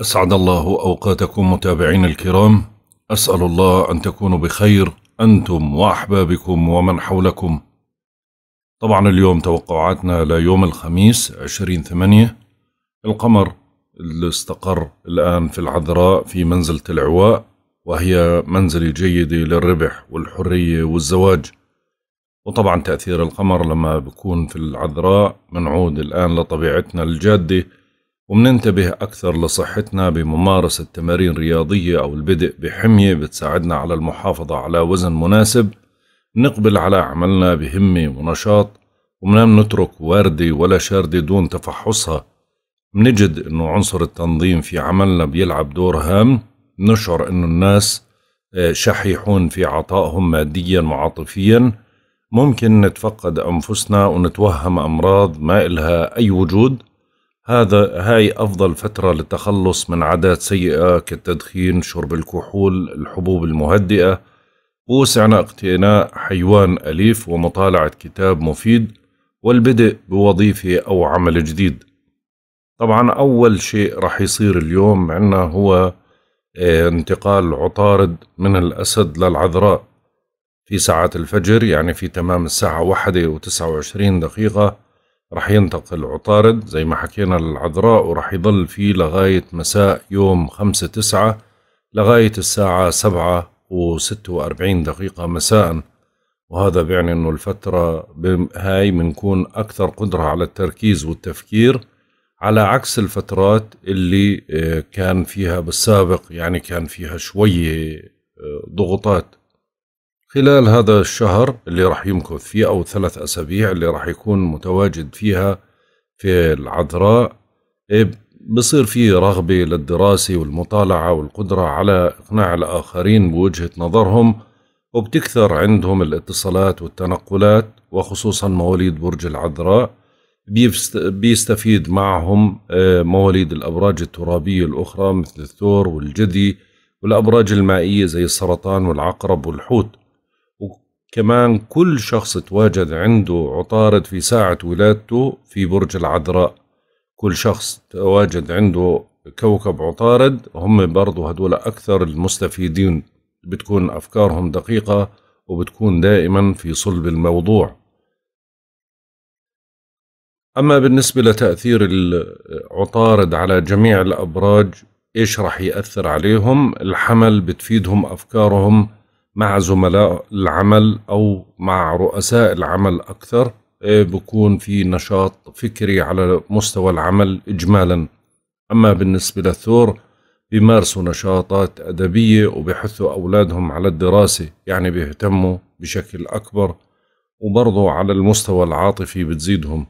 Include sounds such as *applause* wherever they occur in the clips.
أسعد الله أوقاتكم متابعين الكرام. أسأل الله أن تكونوا بخير. أنتم وأحبابكم ومن حولكم. طبعا اليوم توقعاتنا ليوم الخميس عشرين ثمانية. القمر اللي استقر الآن في العذراء في منزلة العواء وهي منزلة جيدة للربح والحرية والزواج. وطبعا تأثير القمر لما بكون في العذراء منعود الآن لطبيعتنا الجادة. ومننتبه أكثر لصحتنا بممارسة تمارين رياضية أو البدء بحمية بتساعدنا على المحافظة على وزن مناسب نقبل على عملنا بهمة ونشاط ومنام نترك واردة ولا شاردة دون تفحصها. منجد أنه عنصر التنظيم في عملنا بيلعب دور هام. نشعر أنه الناس آه، شحيحون في عطائهم ماديا وعاطفيا. ممكن نتفقد أنفسنا ونتوهم أمراض ما إلها أي وجود. هذا هاي أفضل فترة للتخلص من عادات سيئة كالتدخين شرب الكحول الحبوب المهدئة وسعنا اقتناء حيوان أليف ومطالعة كتاب مفيد والبدء بوظيفة أو عمل جديد. طبعا أول شيء راح يصير اليوم عنا هو آه، انتقال عطارد من الأسد للعذراء. في ساعات الفجر يعني في تمام الساعة واحدة وتسعة وعشرين دقيقة رح ينتقل عطارد زي ما حكينا للعذراء ورح يضل فيه لغاية مساء يوم خمسة تسعة لغاية الساعة سبعة وستة وأربعين دقيقة مساء. وهذا بيعني أنه الفترة هاي بنكون أكثر قدرة على التركيز والتفكير على عكس الفترات اللي آه، كان فيها بالسابق يعني كان فيها شوية آه، ضغوطات. خلال هذا الشهر اللي راح يمكث فيه أو ثلاث أسابيع اللي راح يكون متواجد فيها في العذراء إيه، بصير في رغبة للدراسة والمطالعة والقدرة على إقناع الآخرين بوجهة نظرهم وبتكثر عندهم الاتصالات والتنقلات وخصوصا مواليد برج العذراء بيستفيد معهم إيه، مواليد الأبراج الترابية الأخرى مثل الثور والجدي والأبراج المائية زي السرطان والعقرب والحوت. كمان كل شخص تواجد عنده عطارد في ساعة ولادته في برج العذراء. كل شخص تواجد عنده كوكب عطارد هم برضو هدول أكثر المستفيدين. بتكون أفكارهم دقيقة وبتكون دائما في صلب الموضوع. أما بالنسبة لتأثير العطارد على جميع الأبراج إيش رح يأثر عليهم؟ الحمل بتفيدهم أفكارهم مع زملاء العمل أو مع رؤساء العمل أكثر إيه، بكون في نشاط فكري على مستوى العمل إجمالا. أما بالنسبة للثور بيمارسوا نشاطات أدبية وبيحثوا أولادهم على الدراسة يعني بيهتموا بشكل أكبر وبرضو على المستوى العاطفي بتزيدهم.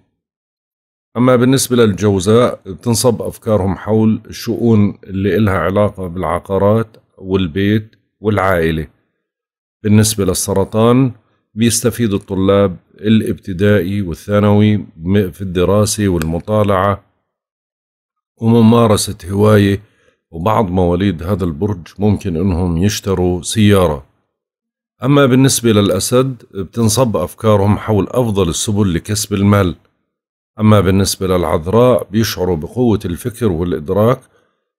أما بالنسبة للجوزاء بتنصب أفكارهم حول الشؤون اللي إلها علاقة بالعقارات والبيت والعائلة. بالنسبة للسرطان بيستفيد الطلاب الابتدائي والثانوي في الدراسة والمطالعة وممارسة هواية وبعض مواليد هذا البرج ممكن إنهم يشتروا سيارة. أما بالنسبة للأسد بتنصب أفكارهم حول أفضل السبل لكسب المال. أما بالنسبة للعذراء بيشعروا بقوة الفكر والإدراك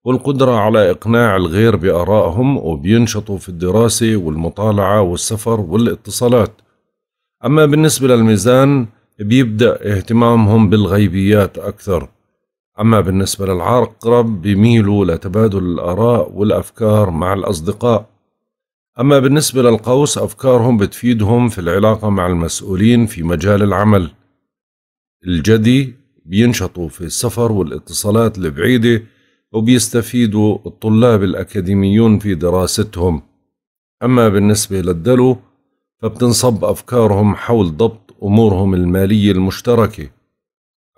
والقدرة على إقناع الغير بآرائهم وبينشطوا في الدراسة والمطالعة والسفر والاتصالات. أما بالنسبة للميزان بيبدأ اهتمامهم بالغيبيات أكثر. أما بالنسبة للعقرب بيميلوا لتبادل الآراء والأفكار مع الأصدقاء. أما بالنسبة للقوس أفكارهم بتفيدهم في العلاقة مع المسؤولين في مجال العمل. الجدي بينشطوا في السفر والاتصالات البعيدة وبيستفيدوا الطلاب الأكاديميون في دراستهم. أما بالنسبة للدلو فبتنصب أفكارهم حول ضبط أمورهم المالية المشتركة.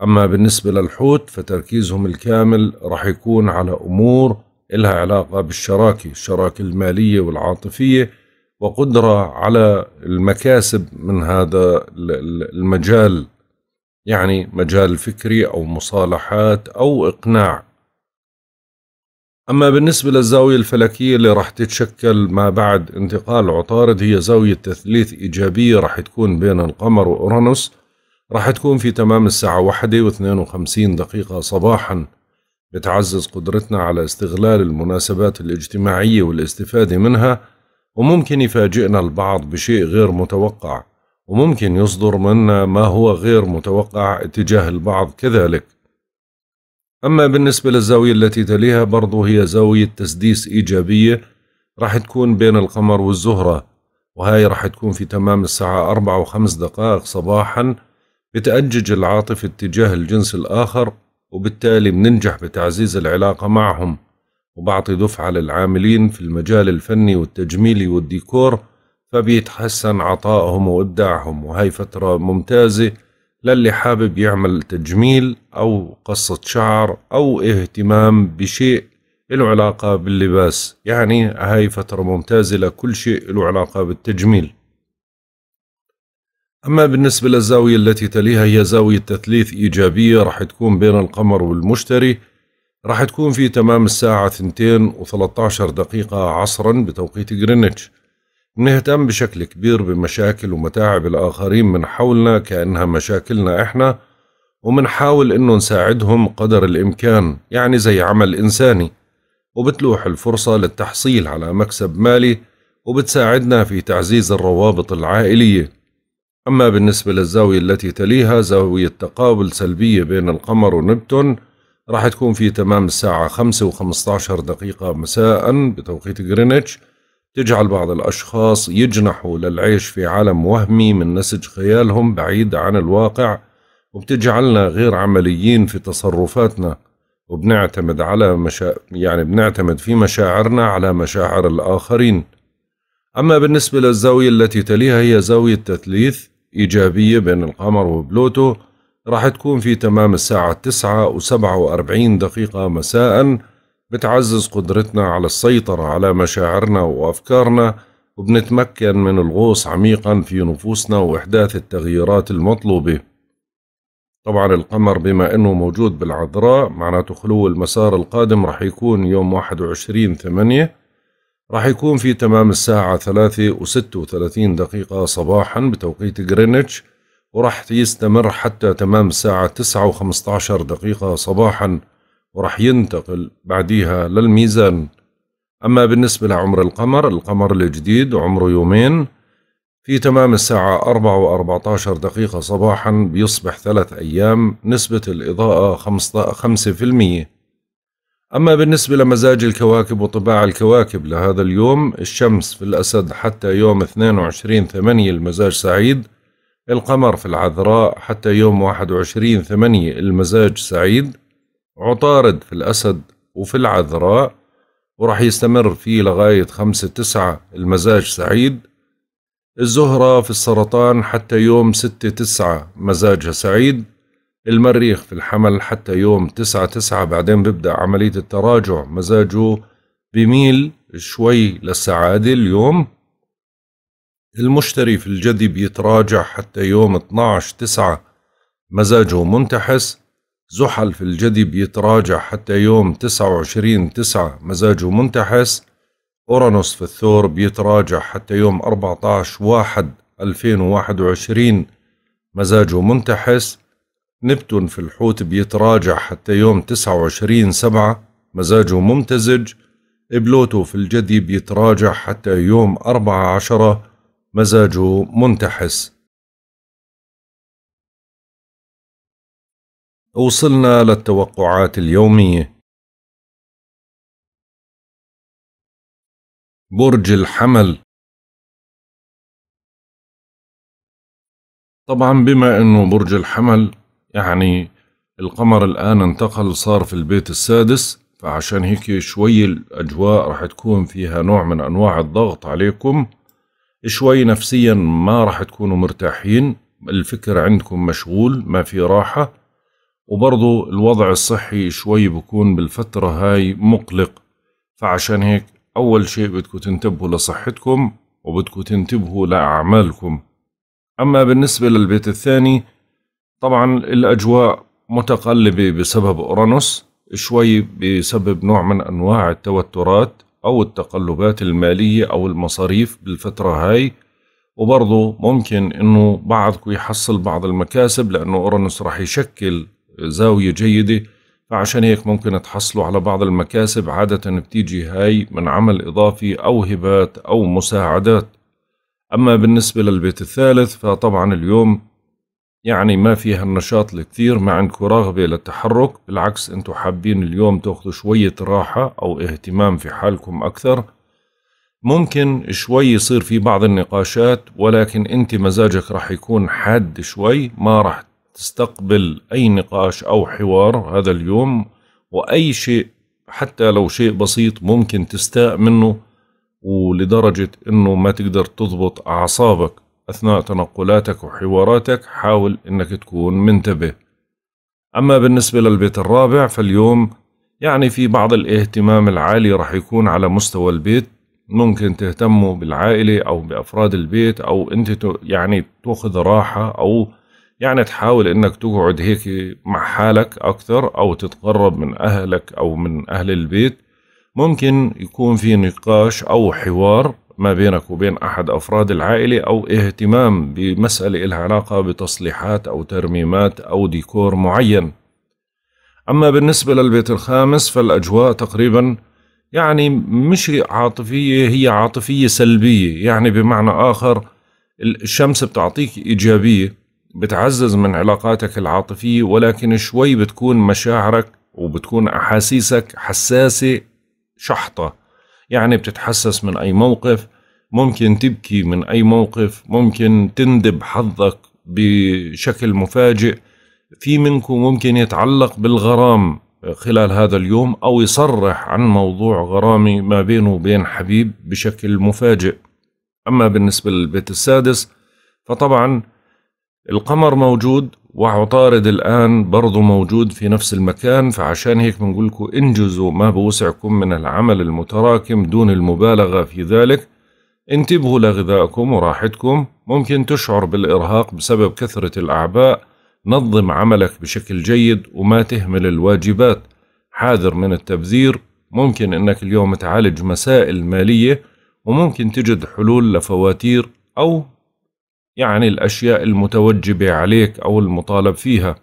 أما بالنسبة للحوت فتركيزهم الكامل رح يكون على أمور إلها علاقة بالشراكة الشراكة المالية والعاطفية وقدرة على المكاسب من هذا المجال يعني مجال فكري أو مصالحات أو إقناع. أما بالنسبة للزاوية الفلكية اللي راح تتشكل ما بعد انتقال عطارد هي زاوية تثليث إيجابية راح تكون بين القمر وأورانوس. راح تكون في تمام الساعة واحدة واثنين وخمسين دقيقة صباحا. بتعزز قدرتنا على استغلال المناسبات الاجتماعية والاستفادة منها وممكن يفاجئنا البعض بشيء غير متوقع. وممكن يصدر منا ما هو غير متوقع اتجاه البعض كذلك أما بالنسبة للزاوية التي تليها برضو هي زاوية تسديس إيجابية. راح تكون بين القمر والزهرة وهاي راح تكون في تمام الساعة أربعة وخمس دقائق صباحا. بتأجج العاطفة اتجاه الجنس الآخر وبالتالي بننجح بتعزيز العلاقة معهم. وبعطي دفعة للعاملين في المجال الفني والتجميلي والديكور فبيتحسن عطائهم وإبداعهم. وهي فترة ممتازة للي حابب يعمل تجميل أو قصة شعر أو اهتمام بشيء له علاقة باللباس. يعني هاي فترة ممتازة لكل شيء له علاقة بالتجميل. أما بالنسبة للزاوية التي تليها هي زاوية تثليث إيجابية راح تكون بين القمر والمشتري. راح تكون في تمام الساعة 2 و13 دقيقة عصرا بتوقيت جرينتش بنهتم بشكل كبير بمشاكل ومتاعب الآخرين من حولنا كأنها مشاكلنا إحنا ومنحاول إنه نساعدهم قدر الإمكان يعني زي عمل إنساني. وبتلوح الفرصة للتحصيل على مكسب مالي وبتساعدنا في تعزيز الروابط العائلية. أما بالنسبة للزاوية التي تليها زاوية تقابل سلبية بين القمر ونبتون راح تكون في تمام الساعة خمسة وخمسة عشر دقيقة مساء بتوقيت غرينتش تجعل بعض الأشخاص يجنحوا للعيش في عالم وهمي من نسج خيالهم بعيد عن الواقع وبتجعلنا غير عمليين في تصرفاتنا وبنعتمد على مشا... يعني بنعتمد في مشاعرنا على مشاعر الآخرين. أما بالنسبة للزاوية التي تليها هي زاوية تثليث إيجابية بين القمر وبلوتو راح تكون في تمام الساعة تسعة وسبعة وأربعين دقيقة مساء بتعزز قدرتنا على السيطرة على مشاعرنا وأفكارنا وبنتمكن من الغوص عميقا في نفوسنا وإحداث التغييرات المطلوبة. طبعا القمر بما أنه موجود بالعذراء معناته خلو المسار القادم راح يكون يوم 21 ثمانية راح يكون في تمام الساعة ثلاثة وستة وثلاثين دقيقة صباحا بتوقيت غرينتش وراح يستمر حتى تمام الساعة تسعة وخمسة عشر دقيقة صباحا. وراح ينتقل بعديها للميزان. أما بالنسبة لعمر القمر القمر الجديد عمره يومين في تمام الساعة أربعة وأربعة عشر دقيقة صباحا بيصبح ثلاث أيام نسبة الإضاءة خمسة في المية. أما بالنسبة لمزاج الكواكب وطباع الكواكب لهذا اليوم الشمس في الأسد حتى يوم 22 ثمانية المزاج سعيد القمر في العذراء حتى يوم 21 ثمانية المزاج سعيد. عطارد في الأسد وفي العذراء وراح يستمر فيه لغاية خمسة تسعة المزاج سعيد. الزهرة في السرطان حتى يوم ستة تسعة مزاجها سعيد. المريخ في الحمل حتى يوم تسعة تسعة بعدين بيبدأ عملية التراجع مزاجه بيميل شوي للسعادة اليوم. المشتري في الجدي بيتراجع حتى يوم 12 تسعة مزاجه منتحس. زحل في الجدي بيتراجع حتى يوم 29 تسعة مزاجه منتحس. أورانوس في الثور بيتراجع حتى يوم 14 واحد 2021 مزاجه منتحس. نبتون في الحوت بيتراجع حتى يوم 29 سبعة مزاجه ممتزج. بلوتو في الجدي بيتراجع حتى يوم 4 عشرة مزاجه منتحس. وصلنا للتوقعات اليومية. برج الحمل. طبعا بما إنه برج الحمل يعني القمر الآن انتقل صار في البيت السادس فعشان هيك شوي الأجواء راح تكون فيها نوع من أنواع الضغط عليكم. شوي نفسيا ما راح تكونوا مرتاحين الفكر عندكم مشغول ما في راحة. وبرضو الوضع الصحي شوي بكون بالفترة هاي مقلق. فعشان هيك أول شيء بدكم تنتبهوا لصحتكم وبدكم تنتبهوا لأعمالكم. أما بالنسبة للبيت الثاني طبعا الأجواء متقلبة بسبب أورانوس شوي بسبب نوع من أنواع التوترات أو التقلبات المالية أو المصاريف بالفترة هاي. وبرضه ممكن إنه بعضكم يحصل بعض المكاسب لأنه أورانوس راح يشكل زاوية جيدة فعشان هيك ممكن تحصلوا على بعض المكاسب عادة بتيجي هاي من عمل إضافي أو هبات أو مساعدات. أما بالنسبة للبيت الثالث فطبعا اليوم يعني ما فيها النشاط الكثير ما عندكم رغبة للتحرك بالعكس أنتم حابين اليوم تأخذوا شوية راحة أو اهتمام في حالكم أكثر. ممكن شوي يصير في بعض النقاشات ولكن أنت مزاجك راح يكون حاد شوي ما راح تستقبل أي نقاش أو حوار هذا اليوم وأي شيء حتى لو شيء بسيط ممكن تستاء منه ولدرجة أنه ما تقدر تضبط أعصابك أثناء تنقلاتك وحواراتك حاول أنك تكون منتبه. أما بالنسبة للبيت الرابع فاليوم يعني في بعض الاهتمام العالي راح يكون على مستوى البيت. ممكن تهتموا بالعائلة أو بأفراد البيت أو أنت يعني تأخذ راحة أو يعني تحاول إنك تقعد هيك مع حالك أكثر أو تتقرب من أهلك أو من أهل البيت. ممكن يكون في نقاش أو حوار ما بينك وبين أحد أفراد العائلة أو اهتمام بمسألة لها علاقة بتصليحات أو ترميمات أو ديكور معين. أما بالنسبة للبيت الخامس فالأجواء تقريبا يعني مش عاطفية هي عاطفية سلبية. يعني بمعنى آخر الشمس بتعطيك إيجابية. بتعزز من علاقاتك العاطفية ولكن شوي بتكون مشاعرك وبتكون أحاسيسك حساسة شحطة. يعني بتتحسس من أي موقف ممكن تبكي من أي موقف ممكن تندب حظك بشكل مفاجئ. في منكم ممكن يتعلق بالغرام خلال هذا اليوم أو يصرح عن موضوع غرامي ما بينه وبين حبيب بشكل مفاجئ. أما بالنسبة للبيت السادس فطبعا القمر موجود وعطارد الآن برضو موجود في نفس المكان فعشان هيك بنقول لكم انجزوا ما بوسعكم من العمل المتراكم دون المبالغة في ذلك. انتبهوا لغذائكم وراحتكم ممكن تشعر بالإرهاق بسبب كثرة الأعباء. نظم عملك بشكل جيد وما تهمل الواجبات. حاذر من التبذير ممكن إنك اليوم تعالج مسائل مالية وممكن تجد حلول لفواتير أو يعني الأشياء المتوجبة عليك أو المطالب فيها.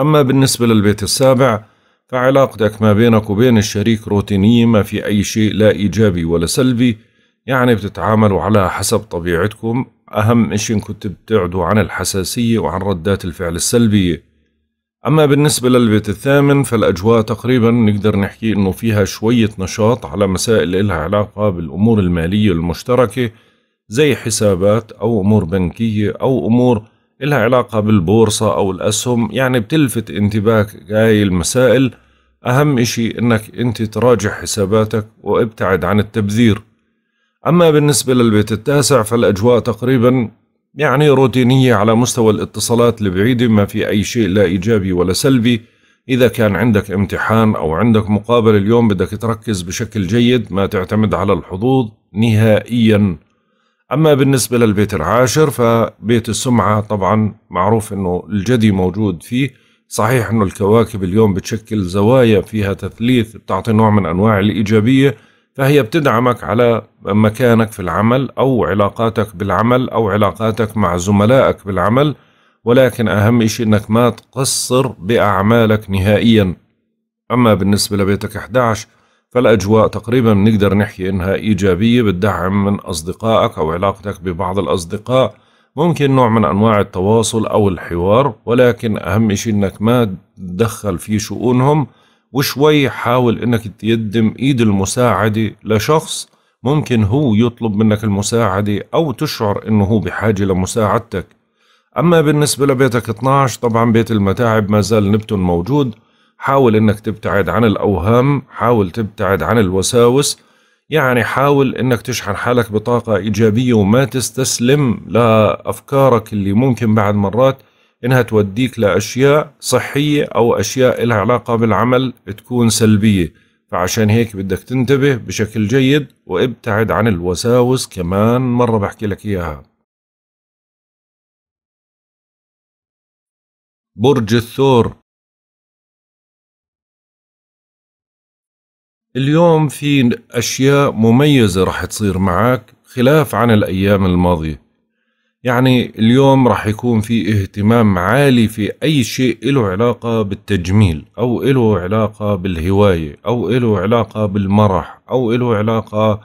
أما بالنسبة للبيت السابع فعلاقتك ما بينك وبين الشريك روتينية ما في أي شيء لا إيجابي ولا سلبي يعني بتتعاملوا على حسب طبيعتكم. أهم إشي إنكم تبتعدوا عن الحساسية وعن ردات الفعل السلبية. أما بالنسبة للبيت الثامن فالأجواء تقريبا نقدر نحكي إنه فيها شوية نشاط على مسائل لها علاقة بالأمور المالية المشتركة زي حسابات أو أمور بنكية أو أمور إلها علاقة بالبورصة أو الأسهم يعني بتلفت انتباهك هاي المسائل. أهم إشي إنك أنت تراجع حساباتك وابتعد عن التبذير. أما بالنسبة للبيت التاسع فالأجواء تقريبا يعني روتينية على مستوى الاتصالات البعيدة ما في أي شيء لا إيجابي ولا سلبي. إذا كان عندك امتحان أو عندك مقابلة اليوم بدك تركز بشكل جيد ما تعتمد على الحظوظ نهائيا. أما بالنسبة للبيت العاشر فبيت السمعة طبعا معروف أنه الجدي موجود فيه. صحيح أنه الكواكب اليوم بتشكل زوايا فيها تثليث بتعطي نوع من أنواع الإيجابية. فهي بتدعمك على مكانك في العمل أو علاقاتك بالعمل أو علاقاتك مع زملائك بالعمل. ولكن أهم شيء أنك ما تقصر بأعمالك نهائيا. أما بالنسبة لبيتك 11 فالأجواء تقريبا نقدر نحكي إنها إيجابية بتدعم من أصدقائك أو علاقتك ببعض الأصدقاء. ممكن نوع من أنواع التواصل أو الحوار ولكن أهم شيء إنك ما تدخل في شؤونهم وشوي حاول إنك تقدم إيد المساعدة لشخص. ممكن هو يطلب منك المساعدة أو تشعر إنه هو بحاجة لمساعدتك. أما بالنسبة لبيتك 12 طبعا بيت المتاعب ما زال نبتون موجود. حاول إنك تبتعد عن الأوهام حاول تبتعد عن الوساوس. يعني حاول إنك تشحن حالك بطاقة إيجابية وما تستسلم لأفكارك اللي ممكن بعد مرات إنها توديك لأشياء صحية أو أشياء لها علاقة بالعمل تكون سلبية. فعشان هيك بدك تنتبه بشكل جيد وابتعد عن الوساوس كمان مرة بحكي لك إياها. برج الثور. اليوم في أشياء مميزة رح تصير معك خلاف عن الأيام الماضية. يعني اليوم راح يكون في اهتمام عالي في أي شيء له علاقة بالتجميل أو له علاقة بالهواية أو له علاقة بالمرح أو له علاقة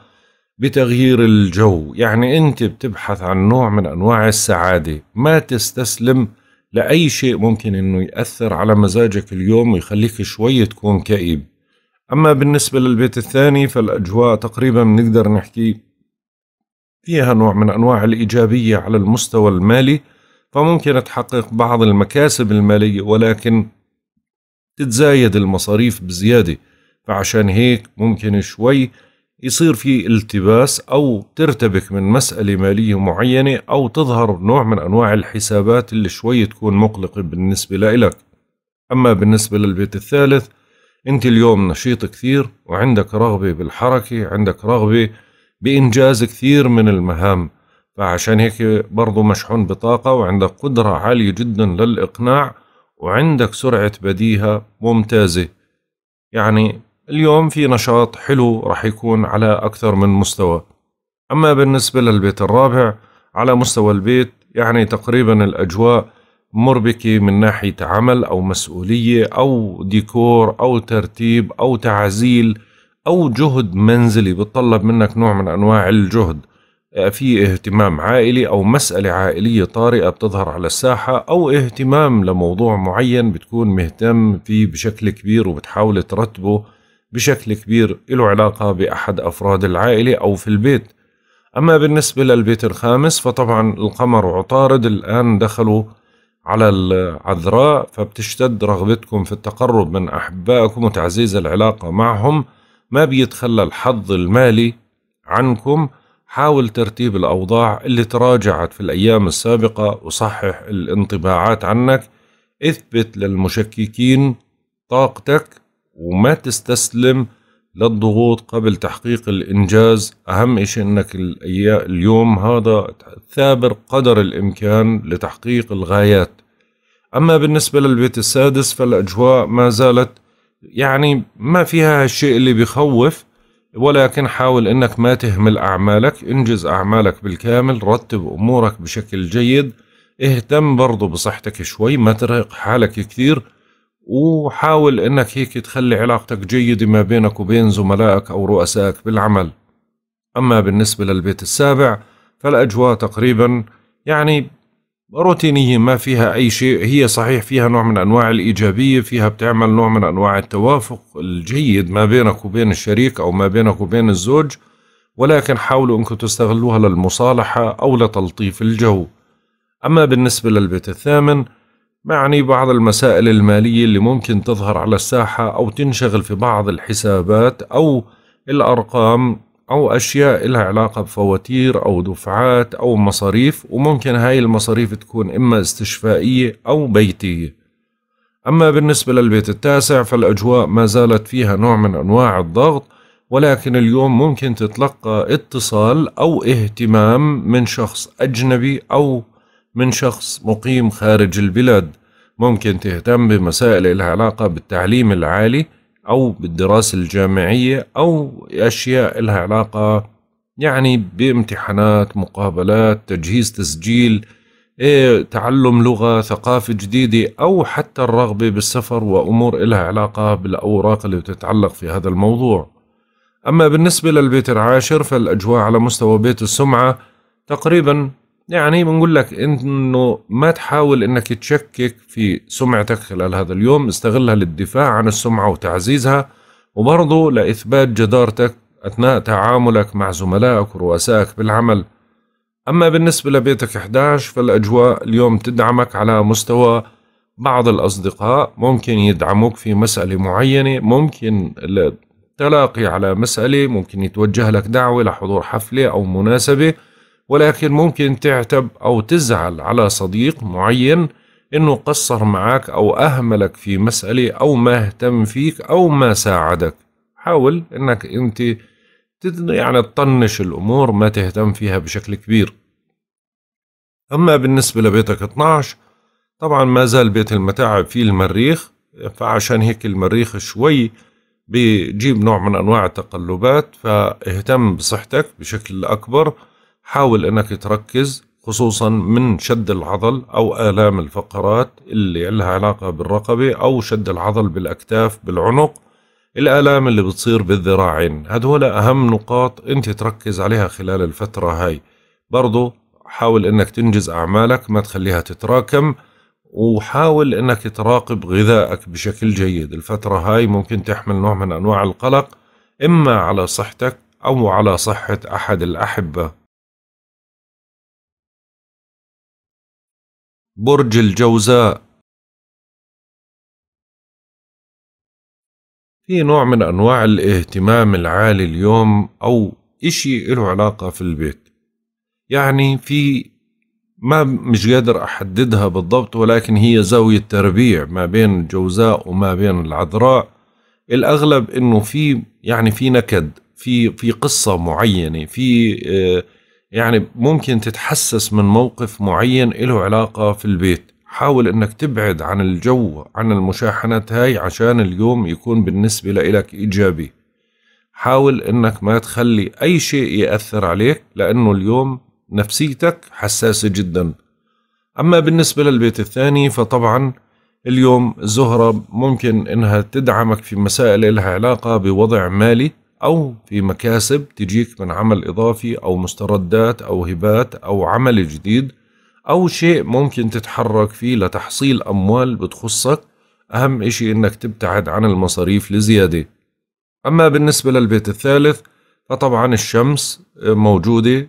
بتغيير الجو. يعني أنت بتبحث عن نوع من أنواع السعادة. ما تستسلم لأي شيء ممكن أنه يأثر على مزاجك اليوم ويخليك شوي تكون كئيب. أما بالنسبة للبيت الثاني فالأجواء تقريبا بنقدر نحكي فيها نوع من أنواع الإيجابية على المستوى المالي فممكن تحقق بعض المكاسب المالية ولكن تتزايد المصاريف بزيادة. فعشان هيك ممكن شوي يصير في التباس أو ترتبك من مسألة مالية معينة أو تظهر نوع من أنواع الحسابات اللي شوي تكون مقلقة بالنسبة لإلك. أما بالنسبة للبيت الثالث أنت اليوم نشيط كثير وعندك رغبة بالحركة عندك رغبة بإنجاز كثير من المهام. فعشان هيك برضو مشحون بطاقة وعندك قدرة عالية جدا للإقناع وعندك سرعة بديهة ممتازة. يعني اليوم في نشاط حلو راح يكون على أكثر من مستوى. أما بالنسبة للبيت الرابع على مستوى البيت يعني تقريبا الأجواء مربكة من ناحية عمل أو مسؤولية أو ديكور أو ترتيب أو تعزيل أو جهد منزلي بتطلب منك نوع من أنواع الجهد. في اهتمام عائلي أو مسألة عائلية طارئة بتظهر على الساحة أو اهتمام لموضوع معين بتكون مهتم فيه بشكل كبير وبتحاول ترتبه بشكل كبير له علاقة بأحد أفراد العائلة أو في البيت. أما بالنسبة للبيت الخامس فطبعا القمر وعطارد الآن دخلوا على العذراء فبتشتد رغبتكم في التقرب من أحبائكم وتعزيز العلاقة معهم. ما بيتخلى الحظ المالي عنكم. حاول ترتيب الأوضاع اللي تراجعت في الأيام السابقة وصحح الانطباعات عنك. اثبت للمشككين طاقتك وما تستسلم للضغوط قبل تحقيق الإنجاز. أهم إشي أنك اليوم هذا ثابر قدر الإمكان لتحقيق الغايات. أما بالنسبة للبيت السادس فالأجواء ما زالت يعني ما فيها الشيء اللي بيخوف ولكن حاول إنك ما تهمل أعمالك إنجز أعمالك بالكامل رتب أمورك بشكل جيد اهتم برضو بصحتك شوي ما ترهق حالك كثير. وحاول إنك هيك تخلي علاقتك جيدة ما بينك وبين زملائك أو رؤسائك بالعمل. أما بالنسبة للبيت السابع فالأجواء تقريبا يعني روتينية ما فيها أي شيء. هي صحيح فيها نوع من أنواع الإيجابية فيها بتعمل نوع من أنواع التوافق الجيد ما بينك وبين الشريك أو ما بينك وبين الزوج ولكن حاولوا أنكم تستغلوها للمصالحة أو لتلطيف الجو. أما بالنسبة للبيت الثامن معني بعض المسائل المالية اللي ممكن تظهر على الساحة أو تنشغل في بعض الحسابات أو الأرقام أو أشياء لها علاقة بفواتير أو دفعات أو مصاريف وممكن هاي المصاريف تكون إما استشفائية أو بيتية. أما بالنسبة للبيت التاسع فالأجواء ما زالت فيها نوع من أنواع الضغط ولكن اليوم ممكن تتلقى اتصال أو اهتمام من شخص أجنبي أو من شخص مقيم خارج البلاد ممكن تهتم بمسائل لها علاقة بالتعليم العالي أو بالدراسة الجامعية أو أشياء لها علاقة يعني بامتحانات مقابلات تجهيز تسجيل إيه، تعلم لغة ثقافة جديدة أو حتى الرغبة بالسفر وأمور لها علاقة بالأوراق اللي بتتعلق في هذا الموضوع. أما بالنسبة للبيت العاشر فالأجواء على مستوى بيت السمعة تقريبا يعني بنقول لك إنه ما تحاول إنك تشكك في سمعتك خلال هذا اليوم استغلها للدفاع عن السمعة وتعزيزها وبرضه لإثبات جدارتك أثناء تعاملك مع زملائك ورؤسائك بالعمل. أما بالنسبة لبيتك 11 فالأجواء اليوم تدعمك على مستوى بعض الأصدقاء ممكن يدعموك في مسألة معينة ممكن التلاقي على مسألة ممكن يتوجه لك دعوة لحضور حفلة أو مناسبة. ولكن ممكن تعتب أو تزعل على صديق معين إنه قصر معك أو أهملك في مسألة أو ما اهتم فيك أو ما ساعدك. حاول إنك أنت يعني تطنش الأمور ما تهتم فيها بشكل كبير. أما بالنسبة لبيتك 12 طبعا ما زال بيت المتاعب فيه المريخ فعشان هيك المريخ شوي بيجيب نوع من أنواع التقلبات فاهتم بصحتك بشكل أكبر حاول إنك تركز خصوصا من شد العضل أو آلام الفقرات اللي لها علاقة بالرقبة أو شد العضل بالأكتاف بالعنق الآلام اللي بتصير بالذراعين. هدول أهم نقاط أنت تركز عليها خلال الفترة هاي. برضو حاول أنك تنجز أعمالك ما تخليها تتراكم وحاول أنك تراقب غذائك بشكل جيد. الفترة هاي ممكن تحمل نوع من أنواع القلق إما على صحتك أو على صحة أحد الأحبة. برج الجوزاء. في نوع من أنواع الاهتمام العالي اليوم أو إشي له علاقة في البيت. يعني في ما مش قادر أحددها بالضبط ولكن هي زاوية تربيع ما بين الجوزاء وما بين العذراء. الأغلب إنه في يعني في نكد في في قصة معينة في آه، يعني ممكن تتحسس من موقف معين له علاقة في البيت. حاول إنك تبعد عن الجو عن المشاحنات هاي عشان اليوم يكون بالنسبة لك إيجابي. حاول إنك ما تخلي أي شيء يأثر عليك لأنه اليوم نفسيتك حساسة جدا. أما بالنسبة للبيت الثاني فطبعا اليوم الزهرة ممكن إنها تدعمك في مسائل لها علاقة بوضع مالي. أو في مكاسب تجيك من عمل إضافي أو مستردات أو هبات أو عمل جديد أو شيء ممكن تتحرك فيه لتحصيل أموال بتخصك. أهم إشي إنك تبتعد عن المصاريف لزيادة. أما بالنسبة للبيت الثالث فطبعا الشمس موجودة.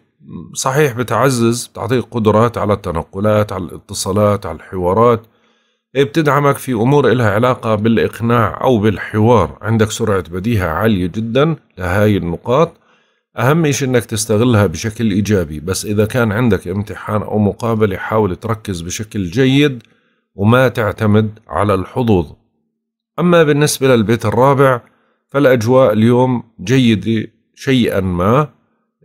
صحيح بتعزز بتعطيك قدرات على التنقلات على الاتصالات على الحوارات. بتدعمك في أمور إلها علاقة بالإقناع أو بالحوار. عندك سرعة بديهة عالية جدا لهاي النقاط. أهم شيء إنك تستغلها بشكل إيجابي. بس إذا كان عندك امتحان أو مقابلة حاول تركز بشكل جيد وما تعتمد على الحظوظ. أما بالنسبة للبيت الرابع فالأجواء اليوم جيدة شيئا ما.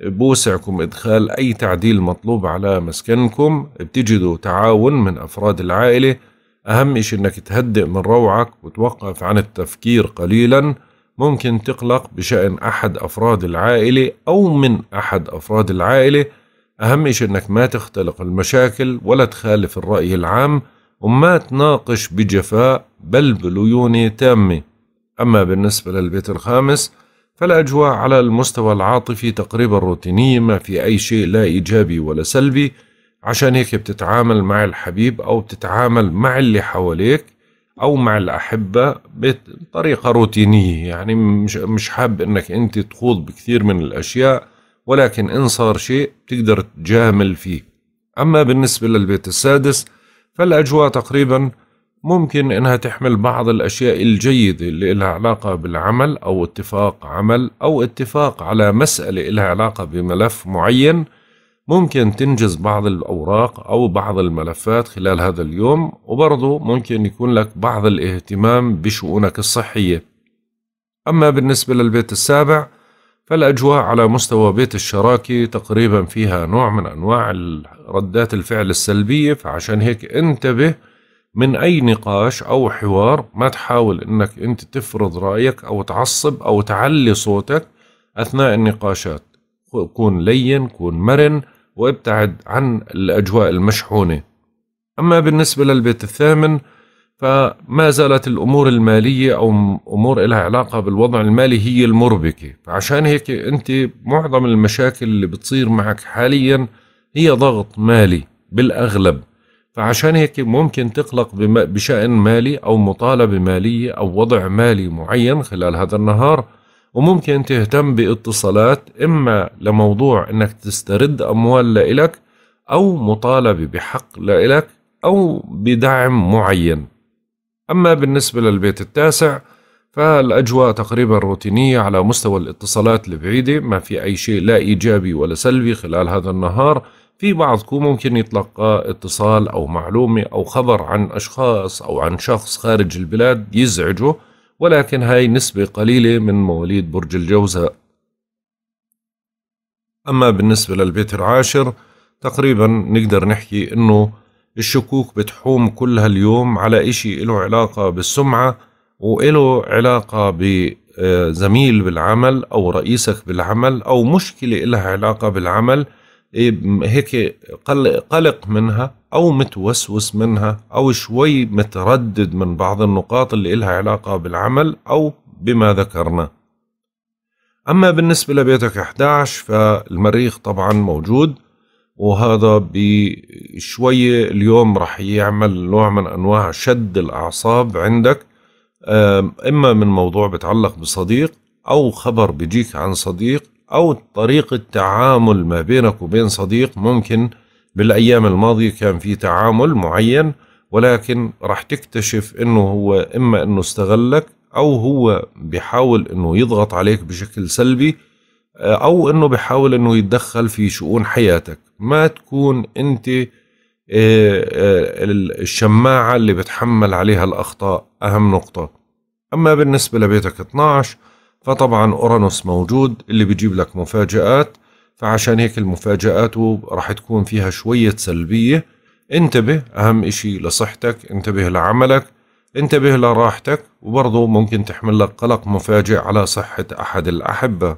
بوسعكم إدخال أي تعديل مطلوب على مسكنكم. بتجدوا تعاون من أفراد العائلة. أهم شيء إنك تهدئ من روعك وتوقف عن التفكير قليلاً. ممكن تقلق بشأن أحد أفراد العائلة أو من أحد أفراد العائلة. أهم شيء أنك ما تختلق المشاكل ولا تخالف الرأي العام وما تناقش بجفاء بل بليونة تامة. أما بالنسبة للبيت الخامس فالأجواء على المستوى العاطفي تقريبا روتينية ما في أي شيء لا إيجابي ولا سلبي. عشان هيك بتتعامل مع الحبيب أو بتتعامل مع اللي حواليك أو مع الأحبة بطريقة روتينية. يعني مش مش حاب إنك أنت تخوض بكثير من الأشياء ولكن إن صار شيء تقدر تجامل فيه. أما بالنسبة للبيت السادس فالأجواء تقريبا ممكن إنها تحمل بعض الأشياء الجيدة اللي لها علاقة بالعمل أو اتفاق عمل أو اتفاق على مسألة لها علاقة بملف معين ممكن تنجز بعض الأوراق أو بعض الملفات خلال هذا اليوم وبرضه ممكن يكون لك بعض الاهتمام بشؤونك الصحية. أما بالنسبة للبيت السابع فالأجواء على مستوى بيت الشراكة تقريبا فيها نوع من أنواع ردات الفعل السلبية فعشان هيك انتبه من أي نقاش أو حوار ما تحاول أنك أنت تفرض رأيك أو تعصب أو تعلي صوتك أثناء النقاشات. كون لين كون مرن وابتعد عن الأجواء المشحونة. أما بالنسبة للبيت الثامن فما زالت الأمور المالية أو أمور لها علاقة بالوضع المالي هي المربكة. فعشان هيك أنت معظم المشاكل اللي بتصير معك حاليا هي ضغط مالي بالأغلب. فعشان هيك ممكن تقلق بشأن مالي أو مطالبة مالية أو وضع مالي معين خلال هذا النهار. وممكن تهتم باتصالات إما لموضوع إنك تسترد أموال لإلك أو مطالبة بحق لإلك أو بدعم معين. أما بالنسبة للبيت التاسع فالأجواء تقريبا روتينية على مستوى الاتصالات البعيدة ما في أي شيء لا إيجابي ولا سلبي خلال هذا النهار. في بعضكم ممكن يتلقى اتصال أو معلومة أو خبر عن أشخاص أو عن شخص خارج البلاد يزعجه. ولكن هاي نسبة قليلة من مواليد برج الجوزاء. أما بالنسبة للبيت العاشر تقريبا نقدر نحكي إنه الشكوك بتحوم كل هاليوم على إشي له علاقة بالسمعة وإله علاقة بزميل بالعمل أو رئيسك بالعمل أو مشكلة لها علاقة بالعمل هيك قلق منها أو متوسوس منها أو شوي متردد من بعض النقاط اللي إلها علاقة بالعمل أو بما ذكرنا. أما بالنسبة لبيتك 11 فالمريخ طبعا موجود وهذا بشوية اليوم راح يعمل نوع من أنواع شد الأعصاب عندك إما من موضوع بتعلق بصديق أو خبر بيجيك عن صديق أو طريقة تعامل ما بينك وبين صديق ممكن بالأيام الماضية كان في تعامل معين ولكن راح تكتشف إنه هو إما إنه استغلك أو هو بيحاول إنه يضغط عليك بشكل سلبي أو إنه بيحاول إنه يتدخل في شؤون حياتك. ما تكون أنت آه، آه، الشماعة اللي بتحمل عليها الأخطاء أهم نقطة. أما بالنسبة لبيتك 12 فطبعا أورانوس موجود اللي بيجيب لك مفاجآت فعشان هيك المفاجآت راح تكون فيها شوية سلبية. انتبه أهم إشي لصحتك انتبه لعملك انتبه لراحتك وبرضه ممكن تحمل لك قلق مفاجئ على صحة أحد الأحبة.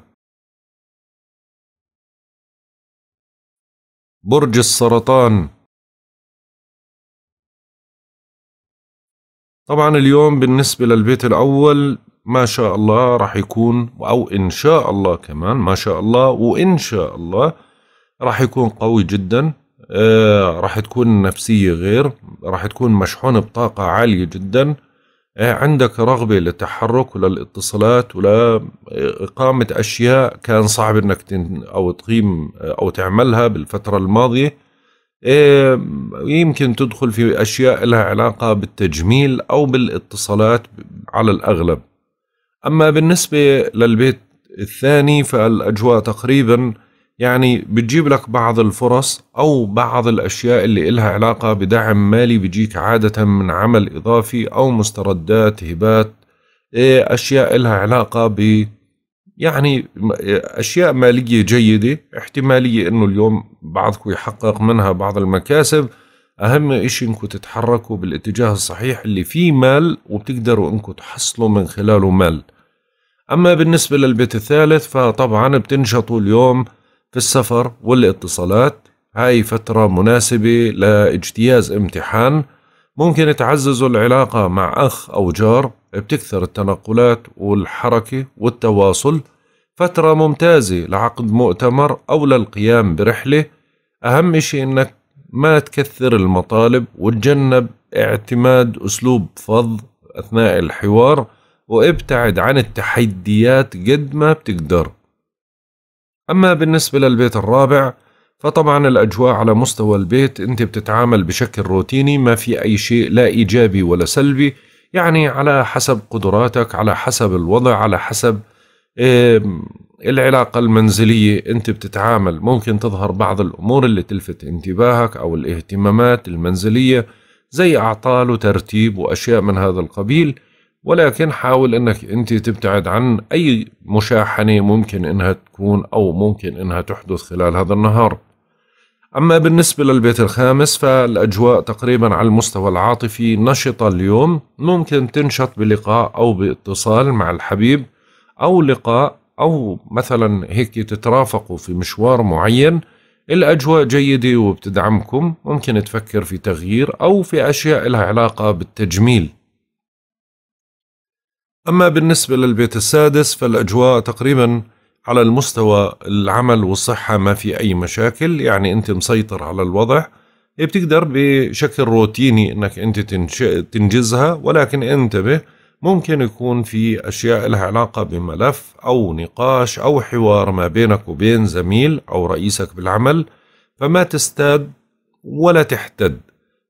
برج السرطان. طبعا اليوم بالنسبة للبيت الأول ما شاء الله راح يكون أو إن شاء الله كمان ما شاء الله وإن شاء الله راح يكون قوي جدا. آه راح تكون النفسية غير راح تكون مشحون بطاقة عالية جدا. آه عندك رغبة للتحرك وللاتصالات ولإقامة أشياء كان صعب إنك تن أو تقيم أو تعملها بالفترة الماضية. آه يمكن تدخل في أشياء لها علاقة بالتجميل أو بالاتصالات على الأغلب. أما بالنسبة للبيت الثاني فالأجواء تقريبا يعني بتجيب لك بعض الفرص أو بعض الأشياء اللي إلها علاقة بدعم مالي بيجيك عادة من عمل إضافي أو مستردات هبات إيه، أشياء إلها علاقة ب يعني أشياء مالية جيدة احتمالية إنه اليوم بعضكم يحقق منها بعض المكاسب. أهم إشي إنكم تتحركوا بالاتجاه الصحيح اللي فيه مال وبتقدروا إنكم تحصلوا من خلاله مال. أما بالنسبة للبيت الثالث فطبعا بتنشطوا اليوم في السفر والاتصالات. هاي فترة مناسبة لاجتياز امتحان. ممكن تعززوا العلاقة مع أخ أو جار بتكثر التنقلات والحركة والتواصل. فترة ممتازة لعقد مؤتمر أو للقيام برحلة. أهم شيء إنك ما تكثر المطالب وتجنب اعتماد أسلوب فض أثناء الحوار وابتعد عن التحديات قد ما بتقدر. أما بالنسبة للبيت الرابع فطبعا الأجواء على مستوى البيت أنت بتتعامل بشكل روتيني ما في أي شيء لا إيجابي ولا سلبي يعني على حسب قدراتك على حسب الوضع على حسب العلاقة المنزلية أنت بتتعامل ممكن تظهر بعض الأمور اللي تلفت انتباهك أو الاهتمامات المنزلية زي أعطال وترتيب وأشياء من هذا القبيل ولكن حاول أنك أنت تبتعد عن أي مشاحنة ممكن أنها تكون أو ممكن أنها تحدث خلال هذا النهار. أما بالنسبة للبيت الخامس فالأجواء تقريبا على المستوى العاطفي نشطة اليوم ممكن تنشط بلقاء أو باتصال مع الحبيب أو لقاء أو مثلا هيك تترافقوا في مشوار معين الأجواء جيدة وبتدعمكم ممكن تفكر في تغيير أو في أشياء لها علاقة بالتجميل. أما بالنسبة للبيت السادس فالأجواء تقريبا على المستوى العمل والصحة ما في أي مشاكل يعني أنت مسيطر على الوضع. بتقدر بشكل روتيني أنك أنت تنجزها ولكن انتبه ممكن يكون في أشياء لها علاقة بملف أو نقاش أو حوار ما بينك وبين زميل أو رئيسك بالعمل فما تستاد ولا تحتد.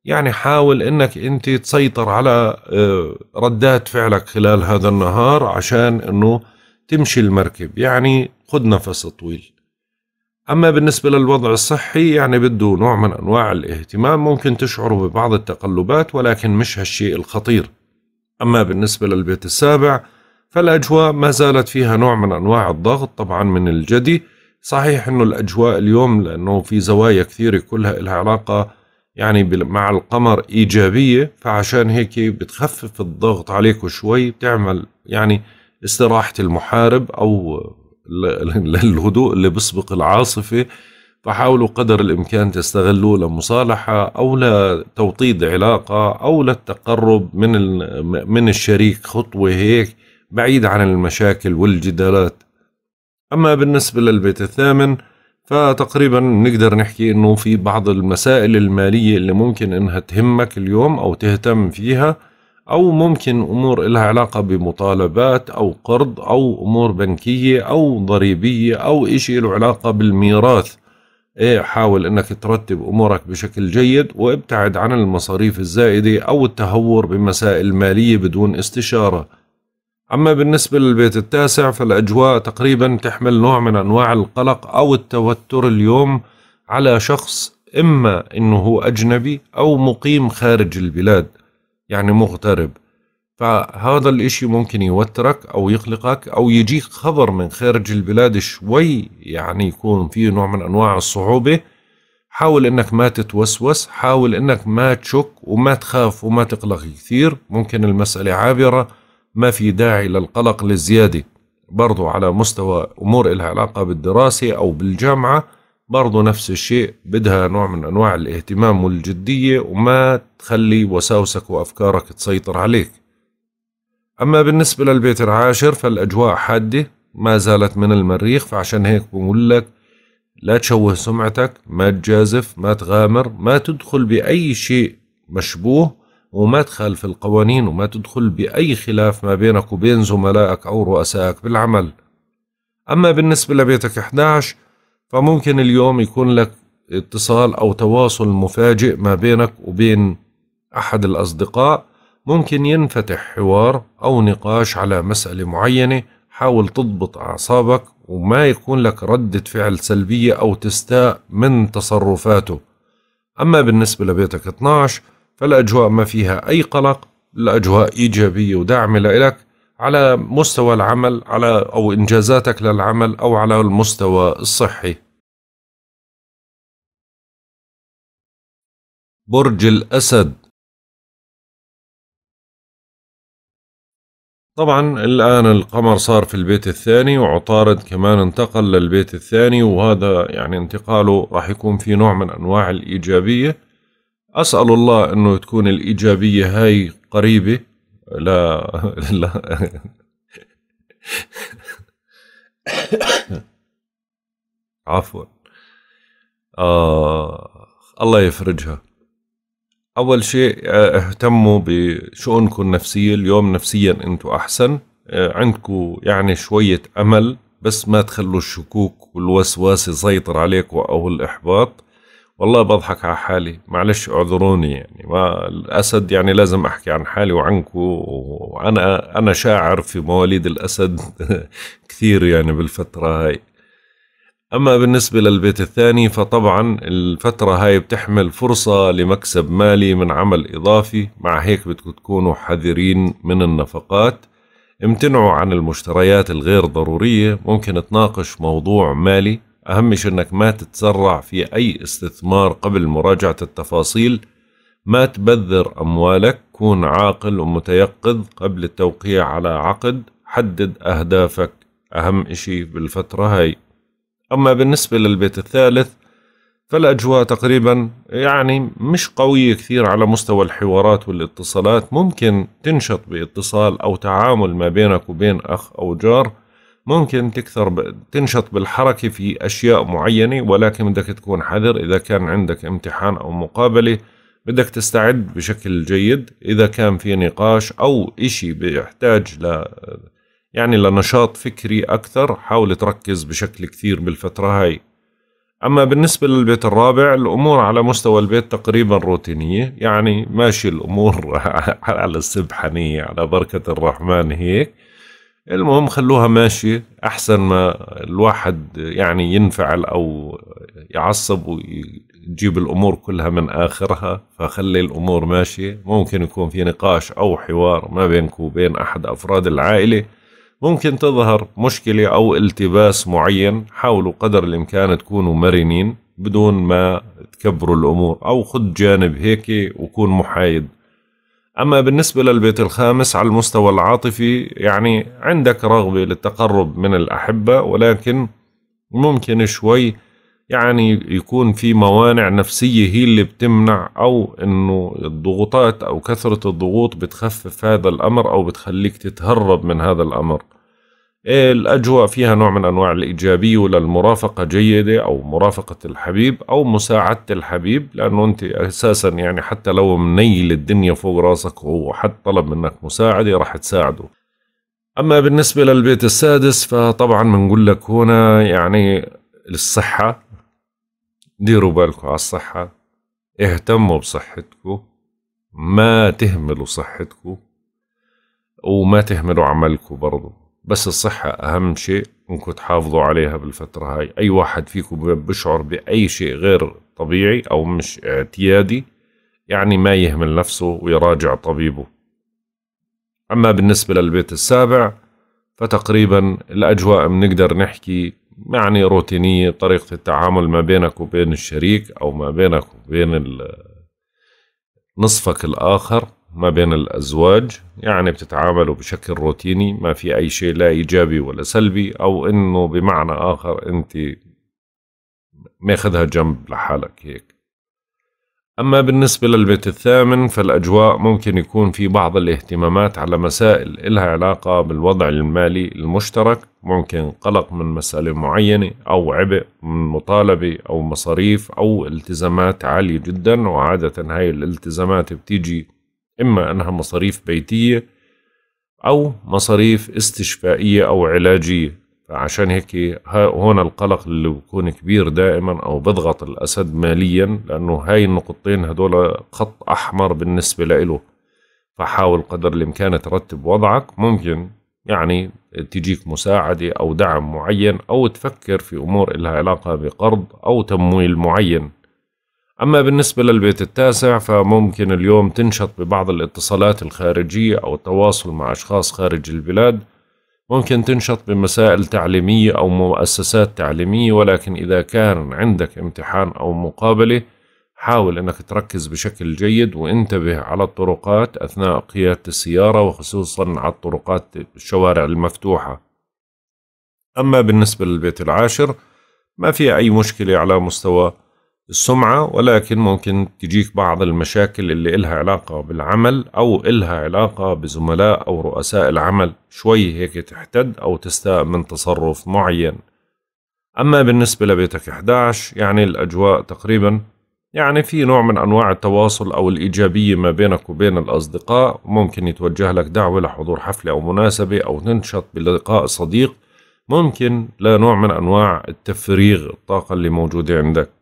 يعني حاول إنك أنت تسيطر على آه، ردات فعلك خلال هذا النهار عشان إنه تمشي المركب. يعني خذ نفس طويل. أما بالنسبة للوضع الصحي يعني بده نوع من أنواع الاهتمام. ممكن تشعروا ببعض التقلبات ولكن مش هالشيء الخطير. أما بالنسبة للبيت السابع فالأجواء ما زالت فيها نوع من أنواع الضغط طبعا من الجدي. صحيح أنه الأجواء اليوم لأنه في زوايا كثيرة كلها لها علاقة يعني مع القمر إيجابية فعشان هيك بتخفف الضغط عليك شوي بتعمل يعني استراحة المحارب أو الهدوء اللي بيسبق العاصفة. فحاولوا قدر الإمكان تستغلوه لمصالحة أو لتوطيد علاقة أو للتقرب من من الشريك خطوة هيك بعيد عن المشاكل والجدالات. أما بالنسبة للبيت الثامن فتقريبا نقدر نحكي إنه في بعض المسائل المالية اللي ممكن إنها تهمك اليوم أو تهتم فيها أو ممكن أمور لها علاقة بمطالبات أو قرض أو أمور بنكية أو ضريبية أو إشي له علاقة بالميراث. إيه حاول إنك ترتب أمورك بشكل جيد وابتعد عن المصاريف الزائدة أو التهور بمسائل مالية بدون استشارة. أما بالنسبة للبيت التاسع فالأجواء تقريبا تحمل نوع من أنواع القلق أو التوتر اليوم على شخص إما إنه هو أجنبي أو مقيم خارج البلاد يعني مغترب. فهذا الإشي ممكن يوترك أو يقلقك أو يجيك خبر من خارج البلاد شوي يعني يكون فيه نوع من أنواع الصعوبة. حاول إنك ما تتوسوس حاول إنك ما تشك وما تخاف وما تقلق كثير. ممكن المسألة عابرة ما في داعي للقلق للزيادة. برضو على مستوى أمور إلها علاقة بالدراسة أو بالجامعة برضو نفس الشيء بدها نوع من أنواع الاهتمام والجدية وما تخلي وساوسك وأفكارك تسيطر عليك. أما بالنسبة للبيت العاشر فالأجواء حادة ما زالت من المريخ فعشان هيك بقول لك لا تشوه سمعتك ما تجازف ما تغامر ما تدخل بأي شيء مشبوه وما تخالف القوانين وما تدخل بأي خلاف ما بينك وبين زملائك أو رؤسائك بالعمل. أما بالنسبة لبيتك 11 فممكن اليوم يكون لك اتصال أو تواصل مفاجئ ما بينك وبين أحد الأصدقاء ممكن ينفتح حوار أو نقاش على مسألة معينة حاول تضبط أعصابك وما يكون لك ردة فعل سلبية أو تستاء من تصرفاته. أما بالنسبة لبيتك 12 فالأجواء ما فيها أي قلق الأجواء إيجابية وداعمة لك على مستوى العمل على أو إنجازاتك للعمل أو على المستوى الصحي. برج الأسد طبعا الآن القمر صار في البيت الثاني وعطارد كمان انتقل للبيت الثاني وهذا يعني انتقاله راح يكون في نوع من أنواع الإيجابية. أسأل الله أنه تكون الإيجابية هاي قريبة. لا لا. عفوا. آه الله يفرجها. أول شيء اهتموا بشؤونكم النفسية. اليوم نفسيا أنتوا أحسن. عندكم يعني شوية أمل بس ما تخلوا الشكوك والوسواس يسيطر عليكم أو الإحباط. والله بضحك على حالي. معلش اعذروني يعني. ما الأسد يعني لازم أحكي عن حالي وعنكم وأنا أنا شاعر في مواليد الأسد *laughs* كثير يعني بالفترة هاي. أما بالنسبة للبيت الثاني فطبعا الفترة هاي بتحمل فرصة لمكسب مالي من عمل إضافي. مع هيك بدكم تكونوا حذرين من النفقات. امتنعوا عن المشتريات الغير ضرورية. ممكن تناقش موضوع مالي. أهم شيء أنك ما تتسرع في أي استثمار قبل مراجعة التفاصيل. ما تبذر أموالك. كون عاقل ومتيقظ قبل التوقيع على عقد. حدد أهدافك. أهم إشي بالفترة هاي. أما بالنسبة للبيت الثالث فالأجواء تقريبا يعني مش قوية كثير على مستوى الحوارات والاتصالات. ممكن تنشط باتصال أو تعامل ما بينك وبين أخ أو جار. ممكن تكثر تنشط بالحركة في أشياء معينة ولكن بدك تكون حذر. إذا كان عندك امتحان أو مقابلة بدك تستعد بشكل جيد. إذا كان في نقاش أو إشي بيحتاج ل يعني لنشاط فكري أكثر حاول تركز بشكل كثير بالفترة هاي. أما بالنسبة للبيت الرابع الأمور على مستوى البيت تقريبا روتينية يعني ماشي الأمور *laughs* على السبحانية على بركة الرحمن هيك. المهم خلوها ماشية أحسن ما الواحد يعني ينفعل أو يعصب ويجيب الأمور كلها من آخرها فخلي الأمور ماشية. ممكن يكون في نقاش أو حوار ما بينك وبين أحد أفراد العائلة. ممكن تظهر مشكلة أو التباس معين حاولوا قدر الإمكان تكونوا مرنين بدون ما تكبروا الأمور أو خذ جانب هيك وكون محايد. أما بالنسبة للبيت الخامس على المستوى العاطفي يعني عندك رغبة للتقرب من الأحبة ولكن ممكن شوي يعني يكون في موانع نفسية هي اللي بتمنع أو إنه الضغوطات أو كثرة الضغوط بتخفف هذا الأمر أو بتخليك تتهرب من هذا الأمر. إيه، الأجواء فيها نوع من أنواع الإيجابية وللمرافقة جيدة أو مرافقة الحبيب أو مساعدة الحبيب لأنه أنت أساسا يعني حتى لو منيل الدنيا فوق راسك وهو حد طلب منك مساعدة راح تساعده. أما بالنسبة للبيت السادس فطبعا بنقول لك هنا يعني الصحة ديروا بالكم على الصحة. اهتموا بصحتكم. ما تهملوا صحتكم وما تهملوا عملكم برضو. بس الصحة أهم شيء إنكم تحافظوا عليها بالفترة هاي. أي واحد فيكم بشعر بأي شيء غير طبيعي أو مش اعتيادي يعني ما يهمل نفسه ويراجع طبيبه. أما بالنسبة للبيت السابع فتقريبا الأجواء بنقدر نحكي يعني روتينية طريقة التعامل ما بينك وبين الشريك أو ما بينك وبين نصفك الآخر ما بين الأزواج. يعني بتتعاملوا بشكل روتيني ما في أي شيء لا إيجابي ولا سلبي أو إنه بمعنى آخر أنت ماخذها جنب لحالك هيك. أما بالنسبة للبيت الثامن فالأجواء ممكن يكون في بعض الاهتمامات على مسائل إلها علاقة بالوضع المالي المشترك. ممكن قلق من مسألة معينة أو عبء من مطالبة أو مصاريف أو التزامات عالية جدا. وعادة هاي الالتزامات بتيجي إما أنها مصاريف بيتية أو مصاريف استشفائية أو علاجية. فعشان هيك هون القلق اللي بيكون كبير دائما أو بضغط الأسد ماليا لأنه هاي النقطتين هدول خط أحمر بالنسبة له. فحاول قدر الإمكان ترتب وضعك. ممكن يعني تجيك مساعدة أو دعم معين أو تفكر في أمور لها علاقة بقرض أو تمويل معين. أما بالنسبة للبيت التاسع فممكن اليوم تنشط ببعض الاتصالات الخارجية أو التواصل مع أشخاص خارج البلاد. ممكن تنشط بمسائل تعليمية أو مؤسسات تعليمية ولكن إذا كان عندك امتحان أو مقابلة حاول أنك تركز بشكل جيد وانتبه على الطرقات أثناء قيادة السيارة وخصوصا على الطرقات الشوارع المفتوحة. أما بالنسبة للبيت العاشر ما في أي مشكلة على مستوى السمعة ولكن ممكن تجيك بعض المشاكل اللي إلها علاقة بالعمل أو إلها علاقة بزملاء أو رؤساء العمل. شوي هيك تحتد أو تستاء من تصرف معين. أما بالنسبة لبيتك 11 يعني الأجواء تقريبا يعني في نوع من أنواع التواصل أو الإيجابية ما بينك وبين الأصدقاء. ممكن يتوجه لك دعوة لحضور حفلة أو مناسبة أو تنشط بلقاء صديق. ممكن لنوع من أنواع التفريغ الطاقة اللي موجودة عندك.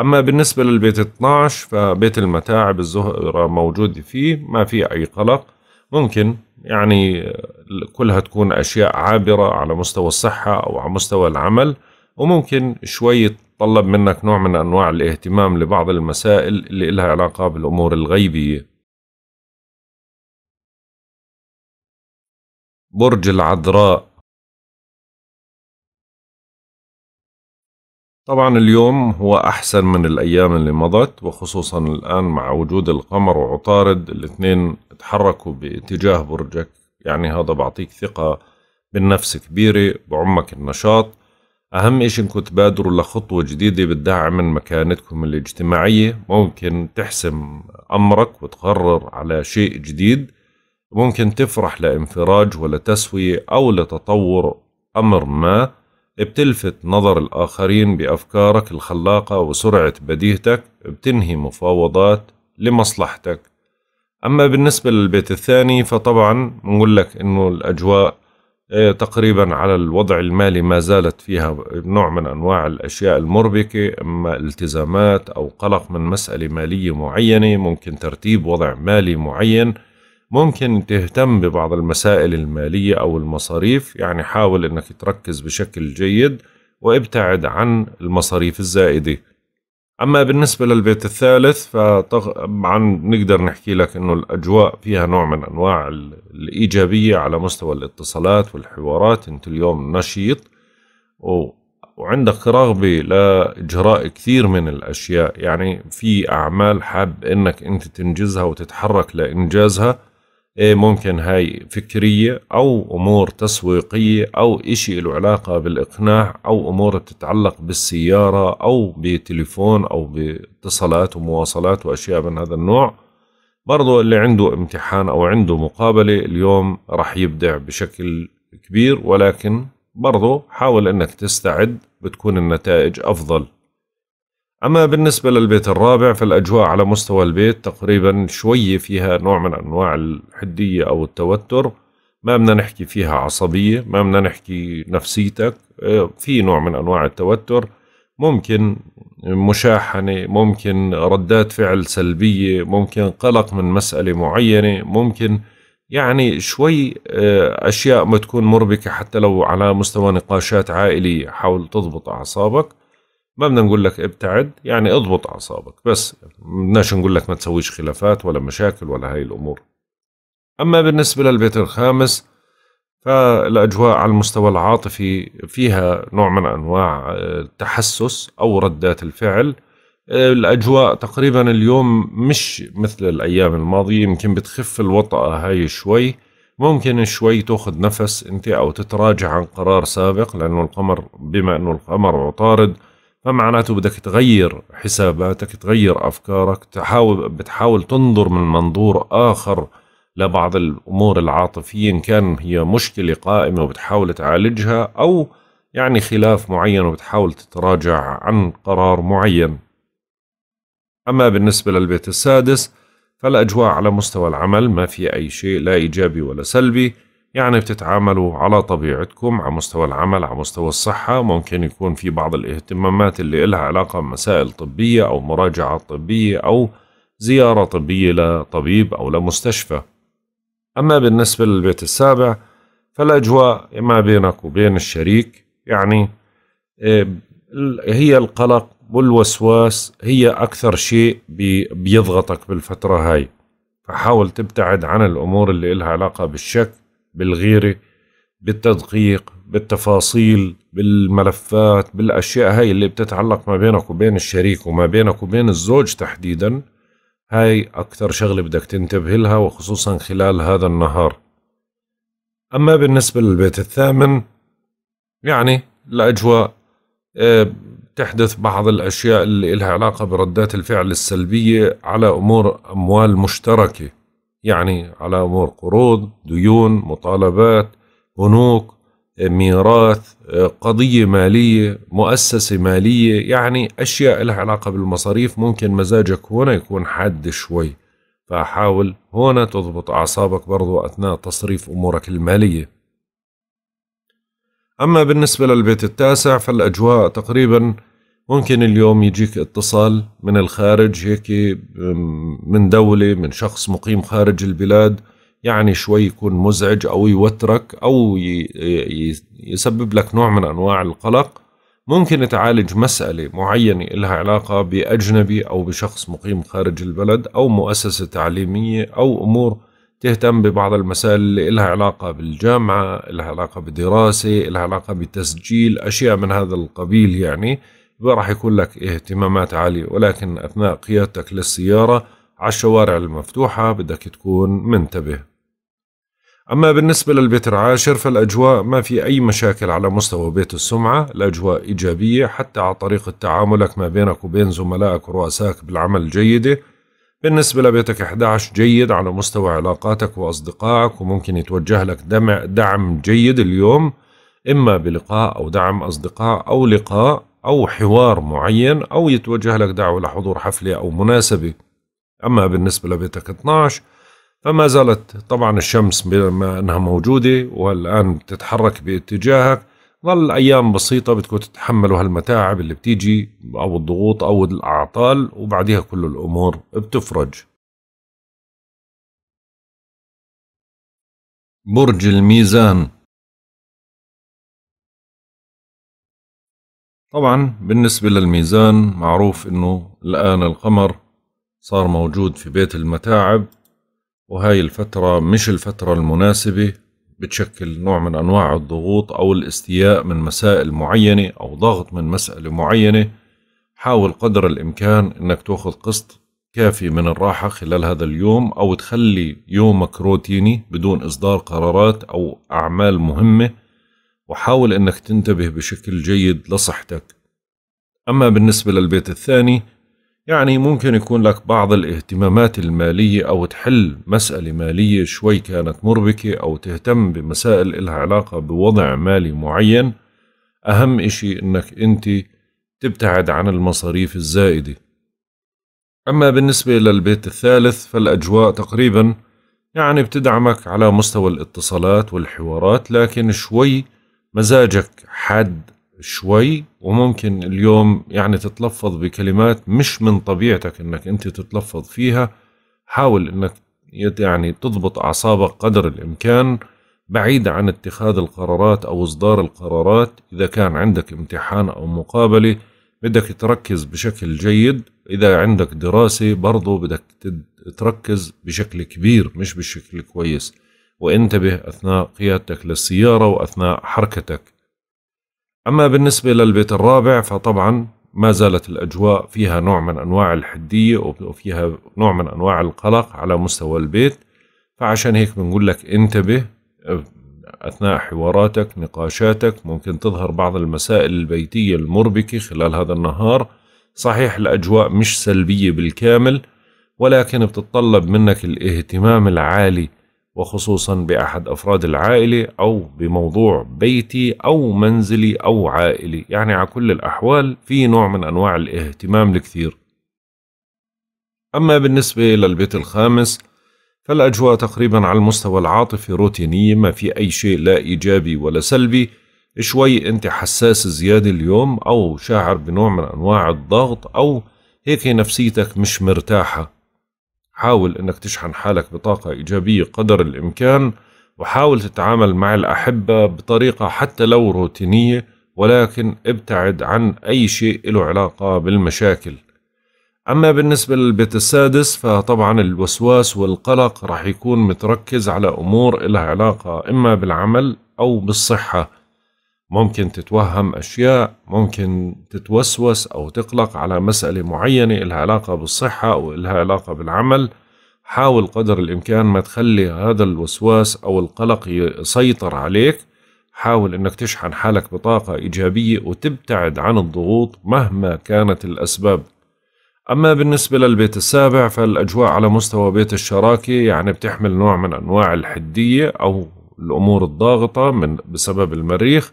أما بالنسبة للبيت 12 فبيت المتاعب الزهرة موجود فيه ما في أي قلق. ممكن يعني كلها تكون أشياء عابرة على مستوى الصحة أو على مستوى العمل وممكن شوي تطلب منك نوع من أنواع الاهتمام لبعض المسائل اللي لها علاقة بالأمور الغيبية. برج العذراء طبعا اليوم هو أحسن من الأيام اللي مضت وخصوصا الآن مع وجود القمر وعطارد الاثنين تحركوا باتجاه برجك. يعني هذا بعطيك ثقة بالنفس كبيرة بعمك النشاط. أهم إشي إنكم تبادروا لخطوة جديدة بتدعم من مكانتكم الاجتماعية. ممكن تحسم أمرك وتقرر على شيء جديد. ممكن تفرح لانفراج ولا تسوية أو لتطور أمر ما. بتلفت نظر الآخرين بأفكارك الخلاقة وسرعة بديهتك بتنهي مفاوضات لمصلحتك. أما بالنسبة للبيت الثاني فطبعا نقول لك إنه الأجواء آه، تقريبا على الوضع المالي ما زالت فيها نوع من أنواع الأشياء المربكة إما التزامات أو قلق من مسألة مالية معينة ممكن ترتيب وضع مالي معين ممكن تهتم ببعض المسائل المالية أو المصاريف يعني حاول أنك تركز بشكل جيد وابتعد عن المصاريف الزائدة. أما بالنسبة للبيت الثالث فطبعا نقدر نحكي لك أنه الأجواء فيها نوع من أنواع الإيجابية على مستوى الاتصالات والحوارات. أنت اليوم نشيط وعندك رغبة لإجراء كثير من الأشياء. يعني في أعمال حاب أنك أنت تنجزها وتتحرك لإنجازها. ممكن هاي فكرية أو أمور تسويقية أو إشي له علاقة بالإقناع أو أمور تتعلق بالسيارة أو بتليفون أو باتصالات ومواصلات وأشياء من هذا النوع. برضو اللي عنده امتحان أو عنده مقابلة اليوم راح يبدع بشكل كبير ولكن برضو حاول أنك تستعد بتكون النتائج أفضل. أما بالنسبة للبيت الرابع فالأجواء على مستوى البيت تقريبا شوية فيها نوع من أنواع الحدية أو التوتر. ما بدنا نحكي فيها عصبية ما بدنا نحكي نفسيتك آه، في نوع من أنواع التوتر. ممكن مشاحنة ممكن ردات فعل سلبية ممكن قلق من مسألة معينة ممكن يعني شوي آه، أشياء ما تكون مربكة حتى لو على مستوى نقاشات عائلية حاول تضبط أعصابك. ما بدنا نقول لك ابتعد يعني اضبط أعصابك بس. بدناش نقول لك ما تسويش خلافات ولا مشاكل ولا هاي الأمور. أما بالنسبة للبيت الخامس فالأجواء على المستوى العاطفي فيها نوع من أنواع التحسس أو ردات الفعل. الأجواء تقريبا اليوم مش مثل الأيام الماضية يمكن بتخف الوطأة هاي شوي. ممكن شوي تأخذ نفس أنت أو تتراجع عن قرار سابق لأنه القمر بما أنه القمر عطارد فمعناته بدك تغير حساباتك تغير أفكارك تحاول بتحاول تنظر من منظور آخر لبعض الأمور العاطفية إن كان هي مشكلة قائمة وبتحاول تعالجها أو يعني خلاف معين وبتحاول تتراجع عن قرار معين. أما بالنسبة للبيت السادس فالأجواء على مستوى العمل ما في أي شيء لا إيجابي ولا سلبي. يعني بتتعاملوا على طبيعتكم على مستوى العمل على مستوى الصحة. ممكن يكون في بعض الاهتمامات اللي إلها علاقة بمسائل طبية أو مراجعة طبية أو زيارة طبية لطبيب أو لمستشفى. أما بالنسبة للبيت السابع فالأجواء ما بينك وبين الشريك يعني آه، هي القلق والوسواس هي أكثر شيء بيضغطك بالفترة هاي. فحاول تبتعد عن الأمور اللي إلها علاقة بالشك بالغيرة بالتدقيق بالتفاصيل بالملفات بالأشياء هاي اللي بتتعلق ما بينك وبين الشريك وما بينك وبين الزوج تحديدا. هاي أكثر شغلة بدك تنتبه لها وخصوصا خلال هذا النهار. أما بالنسبة للبيت الثامن يعني الأجواء آه، تحدث بعض الأشياء اللي لها علاقة بردات الفعل السلبية على أمور أموال مشتركة. يعني على أمور قروض ديون مطالبات بنوك ميراث قضية مالية مؤسسة مالية يعني أشياء لها علاقة بالمصاريف. ممكن مزاجك هنا يكون حاد شوي. فحاول هنا تضبط أعصابك برضو أثناء تصريف أمورك المالية. أما بالنسبة للبيت التاسع فالأجواء تقريبا ممكن اليوم يجيك اتصال من الخارج هيك من دولة من شخص مقيم خارج البلاد يعني شوي يكون مزعج أو يوترك أو يسبب لك نوع من أنواع القلق. ممكن تعالج مسألة معينة لها علاقة بأجنبي أو بشخص مقيم خارج البلد أو مؤسسة تعليمية أو أمور تهتم ببعض المسائل اللي لها علاقة بالجامعة لها علاقة بدراسة لها علاقة بتسجيل أشياء من هذا القبيل يعني. راح يكون لك اهتمامات عالية ولكن أثناء قيادتك للسيارة على الشوارع المفتوحة بدك تكون منتبه. أما بالنسبة للبيت العاشر فالأجواء ما في أي مشاكل على مستوى بيت السمعة. الأجواء إيجابية حتى على طريقة تعاملك ما بينك وبين زملائك ورؤسائك بالعمل جيدة. بالنسبة لبيتك 11 جيد على مستوى علاقاتك وأصدقائك وممكن يتوجه لك دعم جيد اليوم. إما بلقاء أو دعم أصدقاء أو لقاء أو حوار معين أو يتوجه لك دعوة لحضور حفلة أو مناسبة. أما بالنسبة لبيتك 12 فما زالت طبعا الشمس بما أنها موجودة والآن بتتحرك باتجاهك. ظل أيام بسيطة بدكم تتحملوا هالمتاعب اللي بتيجي أو الضغوط أو الأعطال وبعدها كل الأمور بتفرج. برج الميزان. طبعا بالنسبة للميزان معروف إنه الآن القمر صار موجود في بيت المتاعب وهاي الفترة مش الفترة المناسبة بتشكل نوع من أنواع الضغوط أو الاستياء من مسائل معينة أو ضغط من مسألة معينة. حاول قدر الإمكان إنك تأخذ قسط كافي من الراحة خلال هذا اليوم أو تخلي يومك روتيني بدون إصدار قرارات أو أعمال مهمة. وحاول أنك تنتبه بشكل جيد لصحتك. أما بالنسبة للبيت الثاني يعني ممكن يكون لك بعض الاهتمامات المالية أو تحل مسألة مالية شوي كانت مربكة أو تهتم بمسائل إلها علاقة بوضع مالي معين أهم إشي إنك أنت تبتعد عن المصاريف الزائدة. أما بالنسبة للبيت الثالث فالأجواء تقريبا يعني بتدعمك على مستوى الاتصالات والحوارات لكن شوي مزاجك حاد شوي وممكن اليوم يعني تتلفظ بكلمات مش من طبيعتك إنك أنت تتلفظ فيها. حاول إنك يعني تضبط أعصابك قدر الإمكان بعيد عن اتخاذ القرارات أو إصدار القرارات. إذا كان عندك امتحان أو مقابلة بدك تركز بشكل جيد. إذا عندك دراسة برضو بدك تركز بشكل كبير مش بشكل كويس وانتبه أثناء قيادتك للسيارة وأثناء حركتك. أما بالنسبة للبيت الرابع فطبعا ما زالت الأجواء فيها نوع من أنواع الحدية وفيها نوع من أنواع القلق على مستوى البيت. فعشان هيك بنقول لك انتبه أثناء حواراتك نقاشاتك ممكن تظهر بعض المسائل البيتية المربكة خلال هذا النهار. صحيح الأجواء مش سلبية بالكامل ولكن بتتطلب منك الاهتمام العالي وخصوصا بأحد أفراد العائلة أو بموضوع بيتي أو منزلي أو عائلي. يعني على كل الأحوال في نوع من أنواع الاهتمام الكثير. أما بالنسبة للبيت الخامس فالأجواء تقريبا على المستوى العاطفي روتينية ما في أي شيء لا إيجابي ولا سلبي. شوي أنت حساس زيادة اليوم أو شاعر بنوع من أنواع الضغط أو هيك نفسيتك مش مرتاحة. حاول إنك تشحن حالك بطاقة إيجابية قدر الإمكان وحاول تتعامل مع الأحبة بطريقة حتى لو روتينية ولكن ابتعد عن أي شيء له علاقة بالمشاكل. أما بالنسبة للبيت السادس فطبعا الوسواس والقلق راح يكون متركز على أمور لها علاقة إما بالعمل أو بالصحة. ممكن تتوهم أشياء ممكن تتوسوس أو تقلق على مسألة معينة إلها علاقة بالصحة أو إلها علاقة بالعمل. حاول قدر الإمكان ما تخلي هذا الوسواس أو القلق يسيطر عليك. حاول أنك تشحن حالك بطاقة إيجابية وتبتعد عن الضغوط مهما كانت الأسباب. أما بالنسبة للبيت السابع فالأجواء على مستوى بيت الشراكة يعني بتحمل نوع من أنواع الحدية أو الأمور الضاغطة من بسبب المريخ.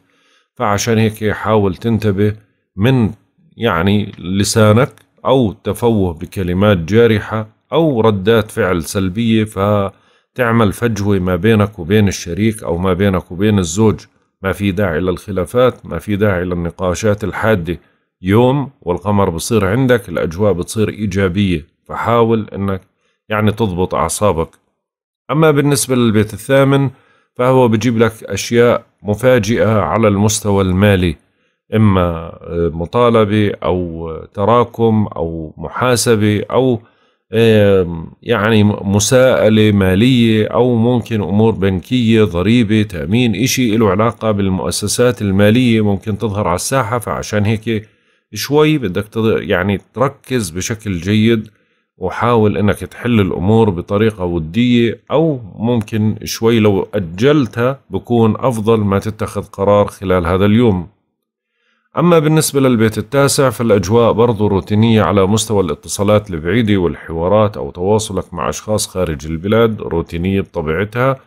فعشان هيك حاول تنتبه من يعني لسانك أو تفوه بكلمات جارحة أو ردات فعل سلبية فتعمل فجوة ما بينك وبين الشريك أو ما بينك وبين الزوج. ما في داعي للخلافات ما في داعي للنقاشات الحادة. يوم والقمر بصير عندك الأجواء بتصير إيجابية. فحاول أنك يعني تضبط أعصابك. أما بالنسبة للبيت الثامن فهو بجيب لك أشياء مفاجئة على المستوى المالي إما مطالبة أو تراكم أو محاسبة أو يعني مساءلة مالية أو ممكن أمور بنكية ضريبة تأمين إشي له علاقة بالمؤسسات المالية ممكن تظهر على الساحة فعشان هيك شوي بدك يعني تركز بشكل جيد وحاول أنك تحل الأمور بطريقة ودية أو ممكن شوي لو اجلتها بكون أفضل ما تتخذ قرار خلال هذا اليوم. أما بالنسبة للبيت التاسع فالأجواء برضو روتينية على مستوى الاتصالات البعيدة والحوارات أو تواصلك مع أشخاص خارج البلاد روتينية بطبيعتها.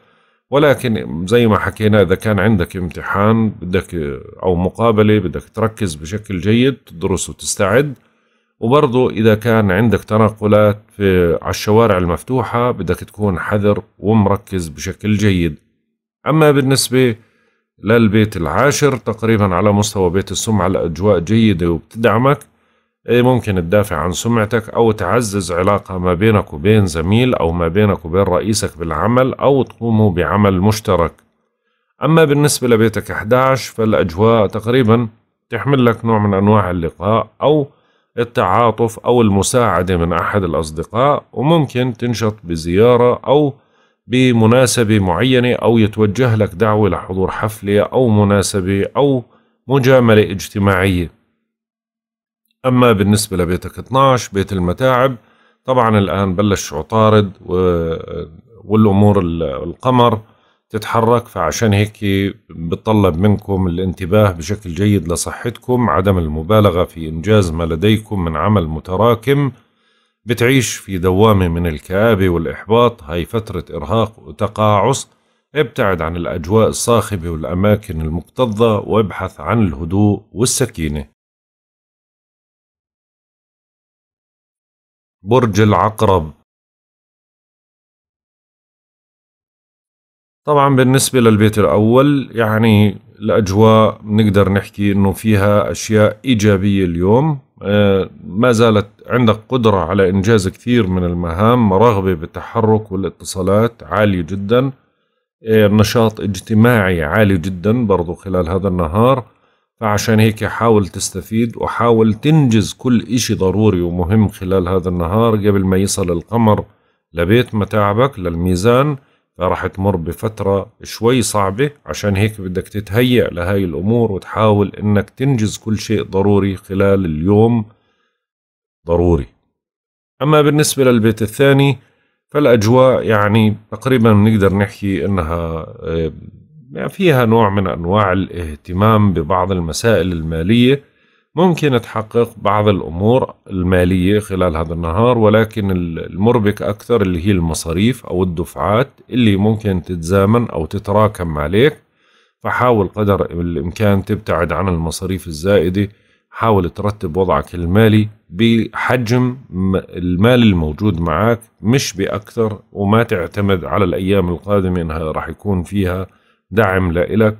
ولكن زي ما حكينا إذا كان عندك امتحان بدك أو مقابلة بدك تركز بشكل جيد تدرس وتستعد. وبرضو إذا كان عندك تنقلات في على الشوارع المفتوحة بدك تكون حذر ومركز بشكل جيد. أما بالنسبة للبيت العاشر تقريبا على مستوى بيت السمعة الأجواء جيدة وبتدعمك إيه ممكن تدافع عن سمعتك أو تعزز علاقة ما بينك وبين زميل أو ما بينك وبين رئيسك بالعمل أو تقوموا بعمل مشترك. أما بالنسبة لبيتك 11 فالأجواء تقريبا تحمل لك نوع من أنواع اللقاء أو التعاطف أو المساعدة من أحد الأصدقاء وممكن تنشط بزيارة أو بمناسبة معينة أو يتوجه لك دعوة لحضور حفلة أو مناسبة أو مجاملة اجتماعية. أما بالنسبة لبيتك 12 بيت المتاعب طبعا الآن بلش عطارد والأمور القمر تتحرك فعشان هيك بتطلب منكم الانتباه بشكل جيد لصحتكم عدم المبالغة في إنجاز ما لديكم من عمل متراكم. بتعيش في دوامة من الكآبة والإحباط. هاي فترة إرهاق وتقاعس. ابتعد عن الأجواء الصاخبة والأماكن المكتظة. وابحث عن الهدوء والسكينة. برج العقرب. طبعا بالنسبة للبيت الأول يعني الأجواء نقدر نحكي إنه فيها أشياء إيجابية اليوم. آه، ما زالت عندك قدرة على إنجاز كثير من المهام رغبة بالتحرك والاتصالات عالية جدا. آه، نشاط اجتماعي عالي جدا برضو خلال هذا النهار. فعشان هيك حاول تستفيد وحاول تنجز كل إشي ضروري ومهم خلال هذا النهار. قبل ما يصل القمر لبيت متاعبك للميزان فراح تمر بفترة شوي صعبة. عشان هيك بدك تتهيأ لهاي الأمور وتحاول إنك تنجز كل شيء ضروري خلال اليوم ضروري. أما بالنسبة للبيت الثاني فالأجواء يعني تقريبا بنقدر نحكي إنها آه، فيها نوع من أنواع الاهتمام ببعض المسائل المالية. ممكن تحقق بعض الأمور المالية خلال هذا النهار ولكن المربك أكثر اللي هي المصاريف أو الدفعات اللي ممكن تتزامن أو تتراكم عليك. فحاول قدر الإمكان تبتعد عن المصاريف الزائدة حاول ترتب وضعك المالي بحجم المال الموجود معك مش بأكثر وما تعتمد على الأيام القادمة إنها راح يكون فيها دعم لإلك.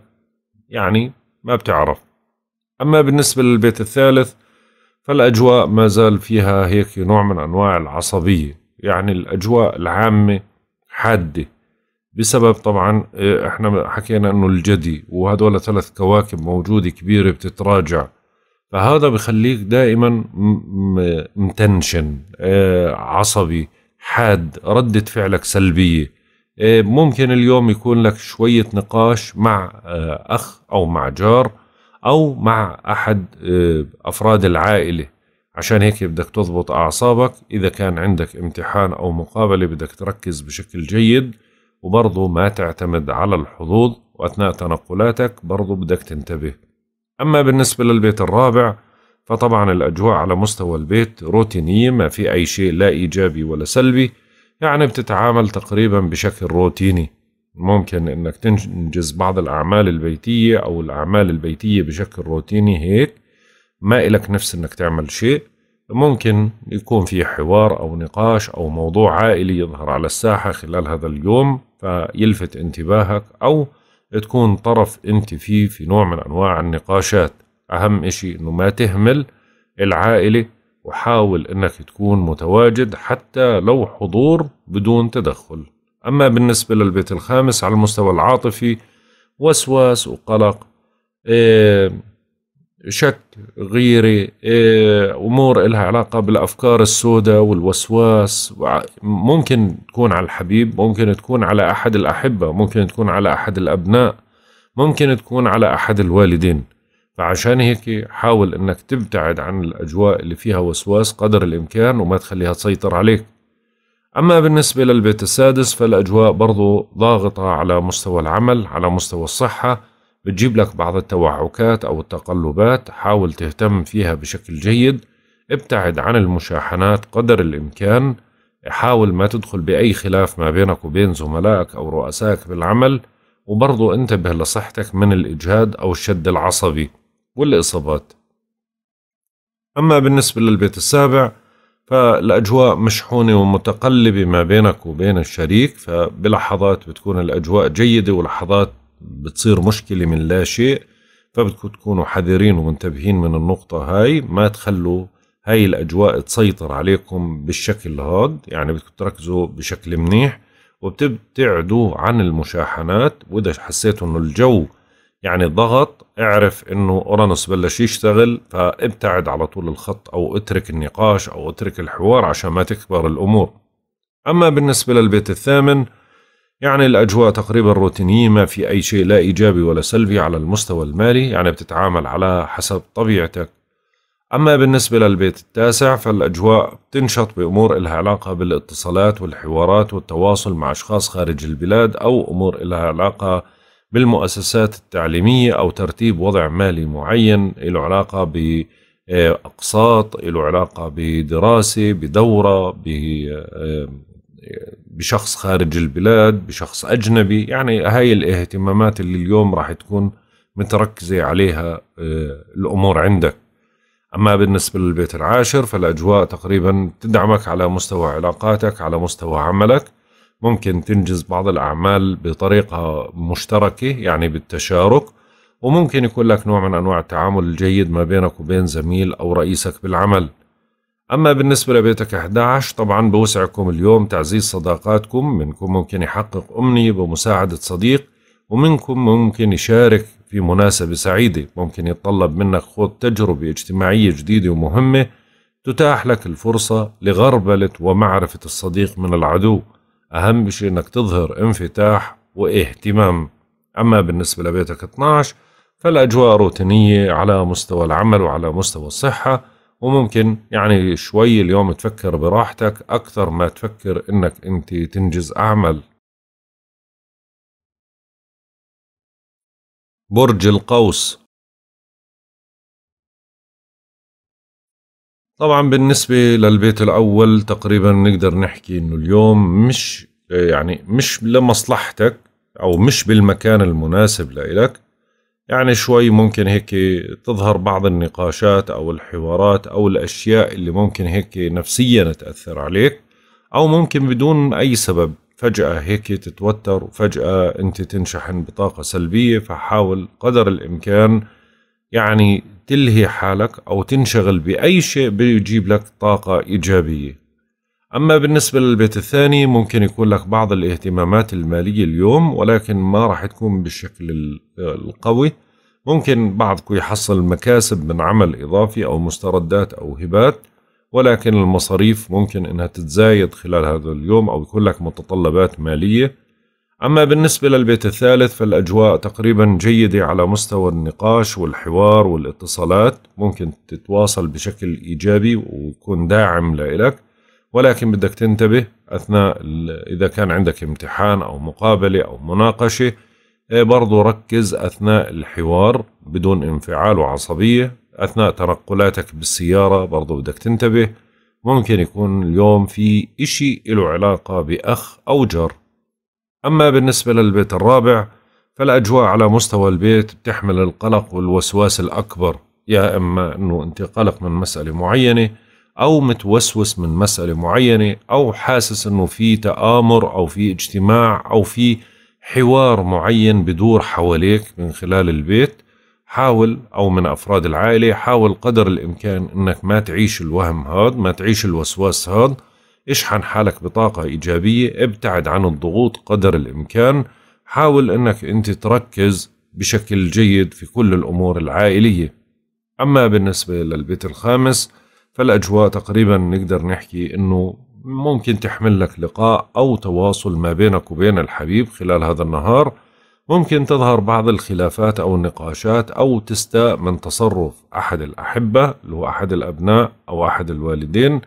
يعني ما بتعرف. أما بالنسبة للبيت الثالث فالأجواء ما زال فيها هيك نوع من أنواع العصبية. يعني الأجواء العامة حادة. بسبب طبعا آه، إحنا حكينا إنه الجدي وهدول ثلاث كواكب موجودة كبيرة بتتراجع. فهذا بخليك دائما متنشن آه، عصبي حاد ردة فعلك سلبية. آه، ممكن اليوم يكون لك شوية نقاش مع أخ أو مع جار. أو مع أحد آه، أفراد العائلة. عشان هيك بدك تضبط أعصابك إذا كان عندك امتحان أو مقابلة بدك تركز بشكل جيد وبرضه ما تعتمد على الحظوظ وأثناء تنقلاتك برضه بدك تنتبه. أما بالنسبة للبيت الرابع فطبعا الأجواء على مستوى البيت روتينية ما في أي شيء لا إيجابي ولا سلبي يعني بتتعامل تقريبا بشكل روتيني. ممكن إنك تنجز بعض الأعمال البيتية أو الأعمال البيتية بشكل روتيني هيك ما إلك نفس إنك تعمل شيء. ممكن يكون في حوار أو نقاش أو موضوع عائلي يظهر على الساحة خلال هذا اليوم فيلفت انتباهك أو تكون طرف أنت فيه في نوع من أنواع النقاشات. أهم إشي إنه ما تهمل العائلة وحاول إنك تكون متواجد حتى لو حضور بدون تدخل. أما بالنسبة للبيت الخامس على المستوى العاطفي وسواس وقلق إيه شك غيرة إيه أمور إلها علاقة بالأفكار السوداء والوسواس ممكن تكون على الحبيب ممكن تكون على أحد الأحبة ممكن تكون على أحد الأبناء ممكن تكون على أحد الوالدين. فعشان هيك حاول أنك تبتعد عن الأجواء اللي فيها وسواس قدر الإمكان وما تخليها تسيطر عليك. أما بالنسبة للبيت السادس فالأجواء برضو ضاغطة على مستوى العمل على مستوى الصحة. بتجيب لك بعض التوعكات أو التقلبات حاول تهتم فيها بشكل جيد. ابتعد عن المشاحنات قدر الإمكان. حاول ما تدخل بأي خلاف ما بينك وبين زملائك أو رؤسائك بالعمل وبرضو انتبه لصحتك من الإجهاد أو الشد العصبي والإصابات. أما بالنسبة للبيت السابع فالأجواء مشحونة ومتقلبة ما بينك وبين الشريك فبلحظات بتكون الأجواء جيدة ولحظات بتصير مشكلة من لا شيء فبدكم تكونوا حذرين ومنتبهين من النقطة هاي ما تخلوا هاي الأجواء تسيطر عليكم بالشكل هاد يعني بدكم تركزوا بشكل منيح وبتبتعدوا عن المشاحنات وإذا حسيتوا إنه الجو يعني ضغط اعرف إنه أورانوس بلش يشتغل فابتعد على طول الخط أو اترك النقاش أو اترك الحوار عشان ما تكبر الأمور. أما بالنسبة للبيت الثامن يعني الأجواء تقريبا روتينية ما في أي شيء لا إيجابي ولا سلبي على المستوى المالي يعني بتتعامل على حسب طبيعتك. أما بالنسبة للبيت التاسع فالأجواء بتنشط بأمور إلها علاقة بالاتصالات والحوارات والتواصل مع أشخاص خارج البلاد أو أمور إلها علاقة بالمؤسسات التعليمية أو ترتيب وضع مالي معين له علاقة بأقساط له علاقة بدراسة بدورة بشخص خارج البلاد بشخص أجنبي. يعني هاي الاهتمامات اللي اليوم راح تكون متركزة عليها آه، الأمور عندك. أما بالنسبة للبيت العاشر فالأجواء تقريبا تدعمك على مستوى علاقاتك على مستوى عملك. ممكن تنجز بعض الأعمال بطريقة مشتركة يعني بالتشارك وممكن يكون لك نوع من أنواع التعامل الجيد ما بينك وبين زميل أو رئيسك بالعمل. أما بالنسبة لبيتك 11 طبعا بوسعكم اليوم تعزيز صداقاتكم منكم ممكن يحقق أمنية بمساعدة صديق ومنكم ممكن يشارك في مناسبة سعيدة. ممكن يتطلب منك خوض تجربة اجتماعية جديدة ومهمة تتاح لك الفرصة لغربلة ومعرفة الصديق من العدو. أهم شيء أنك تظهر انفتاح واهتمام. أما بالنسبة لبيتك 12 فالأجواء روتينية على مستوى العمل وعلى مستوى الصحة وممكن يعني شوي اليوم تفكر براحتك أكثر ما تفكر إنك أنت تنجز أعمال برج القوس طبعا بالنسبة للبيت الأول تقريبا نقدر نحكي إنه اليوم مش يعني مش لمصلحتك أو مش بالمكان المناسب لإلك. يعني شوي ممكن هيك تظهر بعض النقاشات أو الحوارات أو الأشياء اللي ممكن هيك نفسيا تأثر عليك أو ممكن بدون أي سبب. فجأة هيك تتوتر وفجأة أنت تنشحن بطاقة سلبية فحاول قدر الإمكان يعني تلهي حالك أو تنشغل بأي شيء بيجيب لك طاقة إيجابية. أما بالنسبة للبيت الثاني ممكن يكون لك بعض الاهتمامات المالية اليوم ولكن ما راح تكون بالشكل القوي. ممكن بعضكم يحصل مكاسب من عمل إضافي أو مستردات أو هبات ولكن المصاريف ممكن إنها تتزايد خلال هذا اليوم أو يكون لك متطلبات مالية. أما بالنسبة للبيت الثالث فالأجواء تقريبا جيدة على مستوى النقاش والحوار والاتصالات. ممكن تتواصل بشكل إيجابي ويكون داعم لإلك. ولكن بدك تنتبه أثناء إذا كان عندك امتحان أو مقابلة أو مناقشة إيه برضو ركز أثناء الحوار بدون انفعال وعصبية. أثناء تنقلاتك بالسيارة برضو بدك تنتبه. ممكن يكون اليوم في إشي له علاقة بأخ أو جار. أما بالنسبة للبيت الرابع فالأجواء على مستوى البيت بتحمل القلق والوسواس الأكبر يا إما أنه أنت قلق من مسألة معينة أو متوسوس من مسألة معينة أو حاسس أنه في تآمر أو في اجتماع أو في حوار معين بدور حواليك من خلال البيت حاول أو من أفراد العائلة حاول قدر الإمكان إنك ما تعيش الوهم هذا ما تعيش الوسواس هذا اشحن حالك بطاقة إيجابية ابتعد عن الضغوط قدر الإمكان. حاول أنك أنت تركز بشكل جيد في كل الأمور العائلية. أما بالنسبة للبيت الخامس فالأجواء تقريبا نقدر نحكي أنه ممكن تحمل لك لقاء أو تواصل ما بينك وبين الحبيب خلال هذا النهار. ممكن تظهر بعض الخلافات أو النقاشات أو تستاء من تصرف أحد الأحبة اللي هو أحد الأبناء أو أحد الوالدين.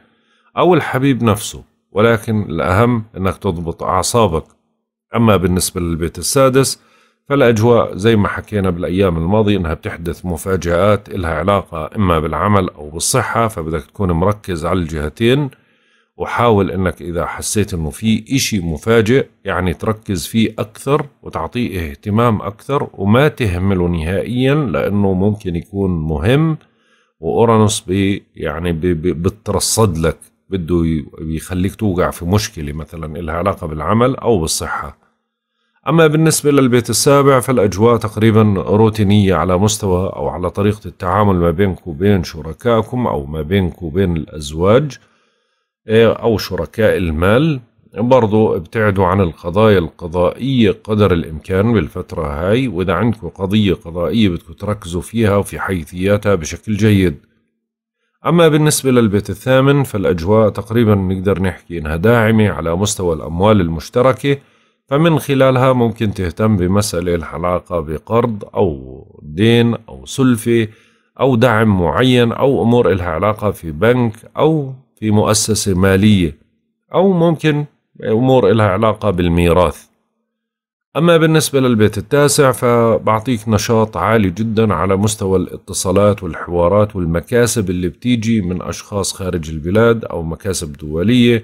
أو الحبيب نفسه ولكن الأهم أنك تضبط أعصابك. أما بالنسبة للبيت السادس فالأجواء زي ما حكينا بالأيام الماضية أنها بتحدث مفاجآت إلها علاقة إما بالعمل أو بالصحة فبدك تكون مركز على الجهتين. وحاول إنك إذا حسيت إنه في إشي مفاجئ يعني تركز فيه أكثر وتعطيه اهتمام أكثر وما تهمله نهائيا لأنه ممكن يكون مهم. وأورانوس بي يعني بترصد لك. بده يخليك توقع في مشكلة مثلا لها علاقة بالعمل أو بالصحة. أما بالنسبة للبيت السابع فالأجواء تقريبا روتينية على مستوى أو على طريقة التعامل ما بينك وبين شركائكم أو ما بينك وبين الأزواج إيه، أو شركاء المال. برضو ابتعدوا عن القضايا القضائية قدر الإمكان بالفترة هاي وإذا عندكم قضية قضائية بدكم تركزوا فيها وفي حيثياتها بشكل جيد. أما بالنسبة للبيت الثامن فالأجواء تقريبا نقدر نحكي إنها داعمة على مستوى الأموال المشتركة فمن خلالها ممكن تهتم بمسألة العلاقة بقرض أو دين أو سلفة أو دعم معين أو أمور إلها علاقة في بنك أو في مؤسسة مالية أو ممكن أمور إلها علاقة بالميراث. أما بالنسبة للبيت التاسع فبعطيك نشاط عالي جدا على مستوى الاتصالات والحوارات والمكاسب اللي بتيجي من أشخاص خارج البلاد أو مكاسب دولية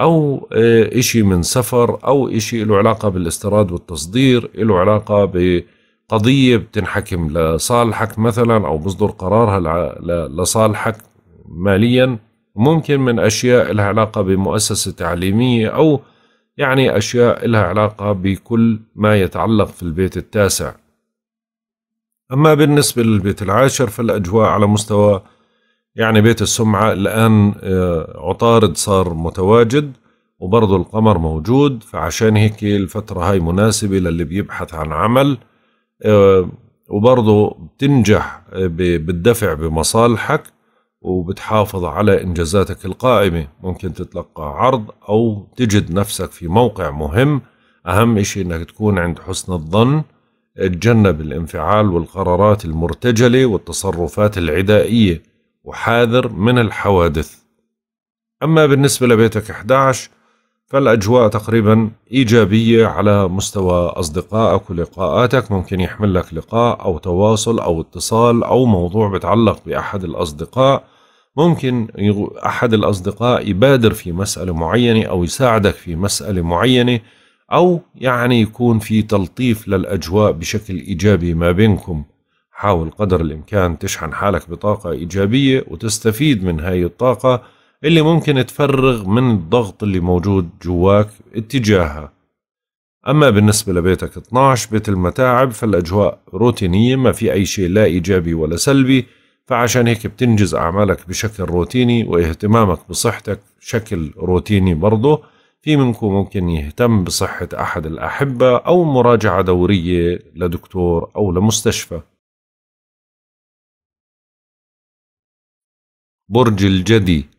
أو آه، إشي من سفر أو إشي له علاقة بالاستيراد والتصدير له علاقة بقضية بتنحكم لصالحك مثلا أو بصدر قرارها لصالحك ماليا ممكن من أشياء لها علاقة بمؤسسة تعليمية أو يعني أشياء لها علاقة بكل ما يتعلق في البيت التاسع. أما بالنسبة للبيت العاشر فالأجواء على مستوى يعني بيت السمعة الآن آه، عطارد صار متواجد وبرضه القمر موجود فعشان هيك الفترة هاي مناسبة للي بيبحث عن عمل آه، وبرضه بتنجح آه، بالدفع بمصالحك. وبتحافظ على إنجازاتك القائمة. ممكن تتلقى عرض أو تجد نفسك في موقع مهم. أهم إشي إنك تكون عند حسن الظن تجنب الانفعال والقرارات المرتجلة والتصرفات العدائية وحاذر من الحوادث. أما بالنسبة لبيتك 11 فالأجواء تقريبا إيجابية على مستوى أصدقائك ولقاءاتك. ممكن يحمل لك لقاء أو تواصل أو اتصال أو موضوع بتعلق بأحد الأصدقاء. ممكن أحد الأصدقاء يبادر في مسألة معينة أو يساعدك في مسألة معينة أو يعني يكون في تلطيف للأجواء بشكل إيجابي ما بينكم. حاول قدر الإمكان تشحن حالك بطاقة إيجابية وتستفيد من هاي الطاقة. اللي ممكن تفرغ من الضغط اللي موجود جواك اتجاهها. أما بالنسبة لبيتك 12 بيت المتاعب فالأجواء روتينية ما في أي شيء لا إيجابي ولا سلبي فعشان هيك بتنجز أعمالك بشكل روتيني واهتمامك بصحتك بشكل روتيني برضه. في منكم ممكن يهتم بصحة أحد الأحبة أو مراجعة دورية لدكتور أو لمستشفى. برج الجدي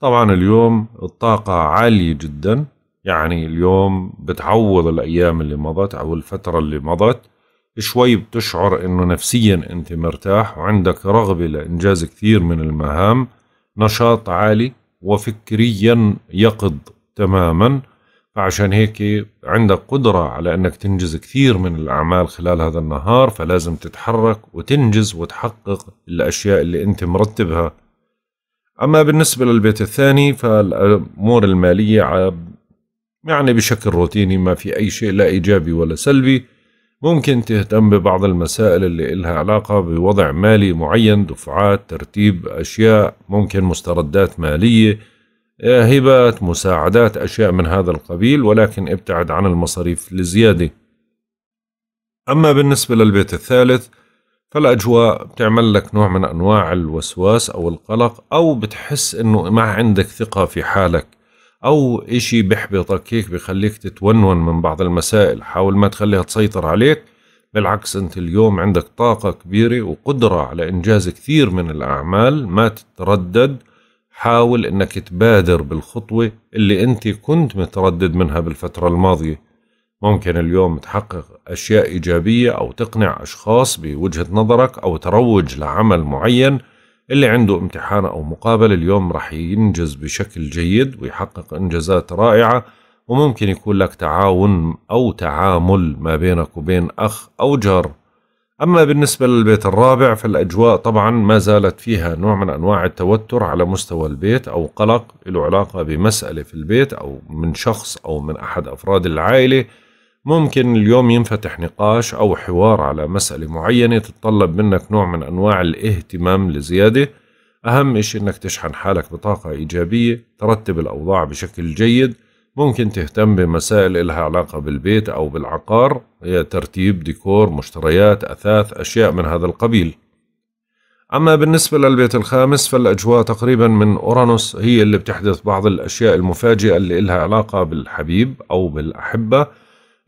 طبعا اليوم الطاقة عالية جدا. يعني اليوم بتعوض الأيام اللي مضت أو الفترة اللي مضت. شوي بتشعر إنه نفسيا أنت مرتاح وعندك رغبة لإنجاز كثير من المهام. نشاط عالي وفكريا يقظ تماما. فعشان هيك عندك قدرة على أنك تنجز كثير من الأعمال خلال هذا النهار. فلازم تتحرك وتنجز وتحقق الأشياء اللي أنت مرتبها. أما بالنسبة للبيت الثاني فالأمور المالية يعني بشكل روتيني ما في أي شيء لا إيجابي ولا سلبي. ممكن تهتم ببعض المسائل اللي إلها علاقة بوضع مالي معين دفعات ترتيب أشياء ممكن مستردات مالية هبات مساعدات أشياء من هذا القبيل ولكن ابتعد عن المصاريف الزيادة أما بالنسبة للبيت الثالث فالأجواء بتعمل لك نوع من أنواع الوسواس أو القلق أو بتحس إنه ما عندك ثقة في حالك أو إشي بيحبطك هيك بخليك تتونون من بعض المسائل. حاول ما تخليها تسيطر عليك بالعكس أنت اليوم عندك طاقة كبيرة وقدرة على إنجاز كثير من الأعمال ما تتردد. حاول أنك تبادر بالخطوة اللي أنت كنت متردد منها بالفترة الماضية. ممكن اليوم تحقق أشياء إيجابية أو تقنع أشخاص بوجهة نظرك أو تروج لعمل معين اللي عنده امتحان أو مقابل اليوم راح ينجز بشكل جيد ويحقق إنجازات رائعة وممكن يكون لك تعاون أو تعامل ما بينك وبين أخ أو جار. أما بالنسبة للبيت الرابع فالأجواء طبعا ما زالت فيها نوع من أنواع التوتر على مستوى البيت أو قلق له علاقة بمسألة في البيت أو من شخص أو من أحد أفراد العائلة. ممكن اليوم ينفتح نقاش أو حوار على مسألة معينة تتطلب منك نوع من أنواع الاهتمام لزيادة. أهم إشي إنك تشحن حالك بطاقة إيجابية ترتب الأوضاع بشكل جيد. ممكن تهتم بمسائل إلها علاقة بالبيت أو بالعقار هي ترتيب ديكور مشتريات أثاث أشياء من هذا القبيل. أما بالنسبة للبيت الخامس فالأجواء تقريبا من أورانوس هي اللي بتحدث بعض الأشياء المفاجئة اللي إلها علاقة بالحبيب أو بالأحبة.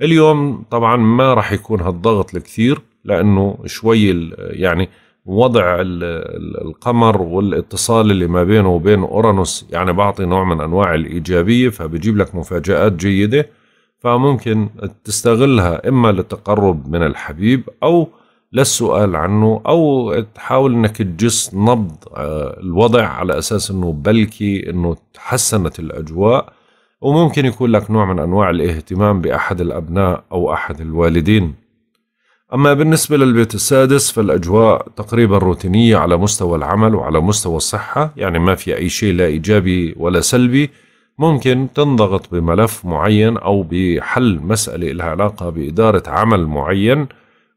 اليوم طبعا ما راح يكون هالضغط الكثير لأنه شوي يعني وضع القمر والاتصال اللي ما بينه وبين أورانوس يعني بعطي نوع من أنواع الإيجابية فبجيب لك مفاجآت جيدة. فممكن تستغلها إما للتقرب من الحبيب أو للسؤال عنه أو تحاول أنك تجس نبض آه، الوضع على أساس أنه بلكي أنه تحسنت الأجواء. وممكن يكون لك نوع من أنواع الاهتمام بأحد الأبناء أو أحد الوالدين. أما بالنسبة للبيت السادس فالأجواء تقريبا روتينية على مستوى العمل وعلى مستوى الصحة يعني ما في أي شيء لا إيجابي ولا سلبي. ممكن تنضغط بملف معين أو بحل مسألة لها علاقة بإدارة عمل معين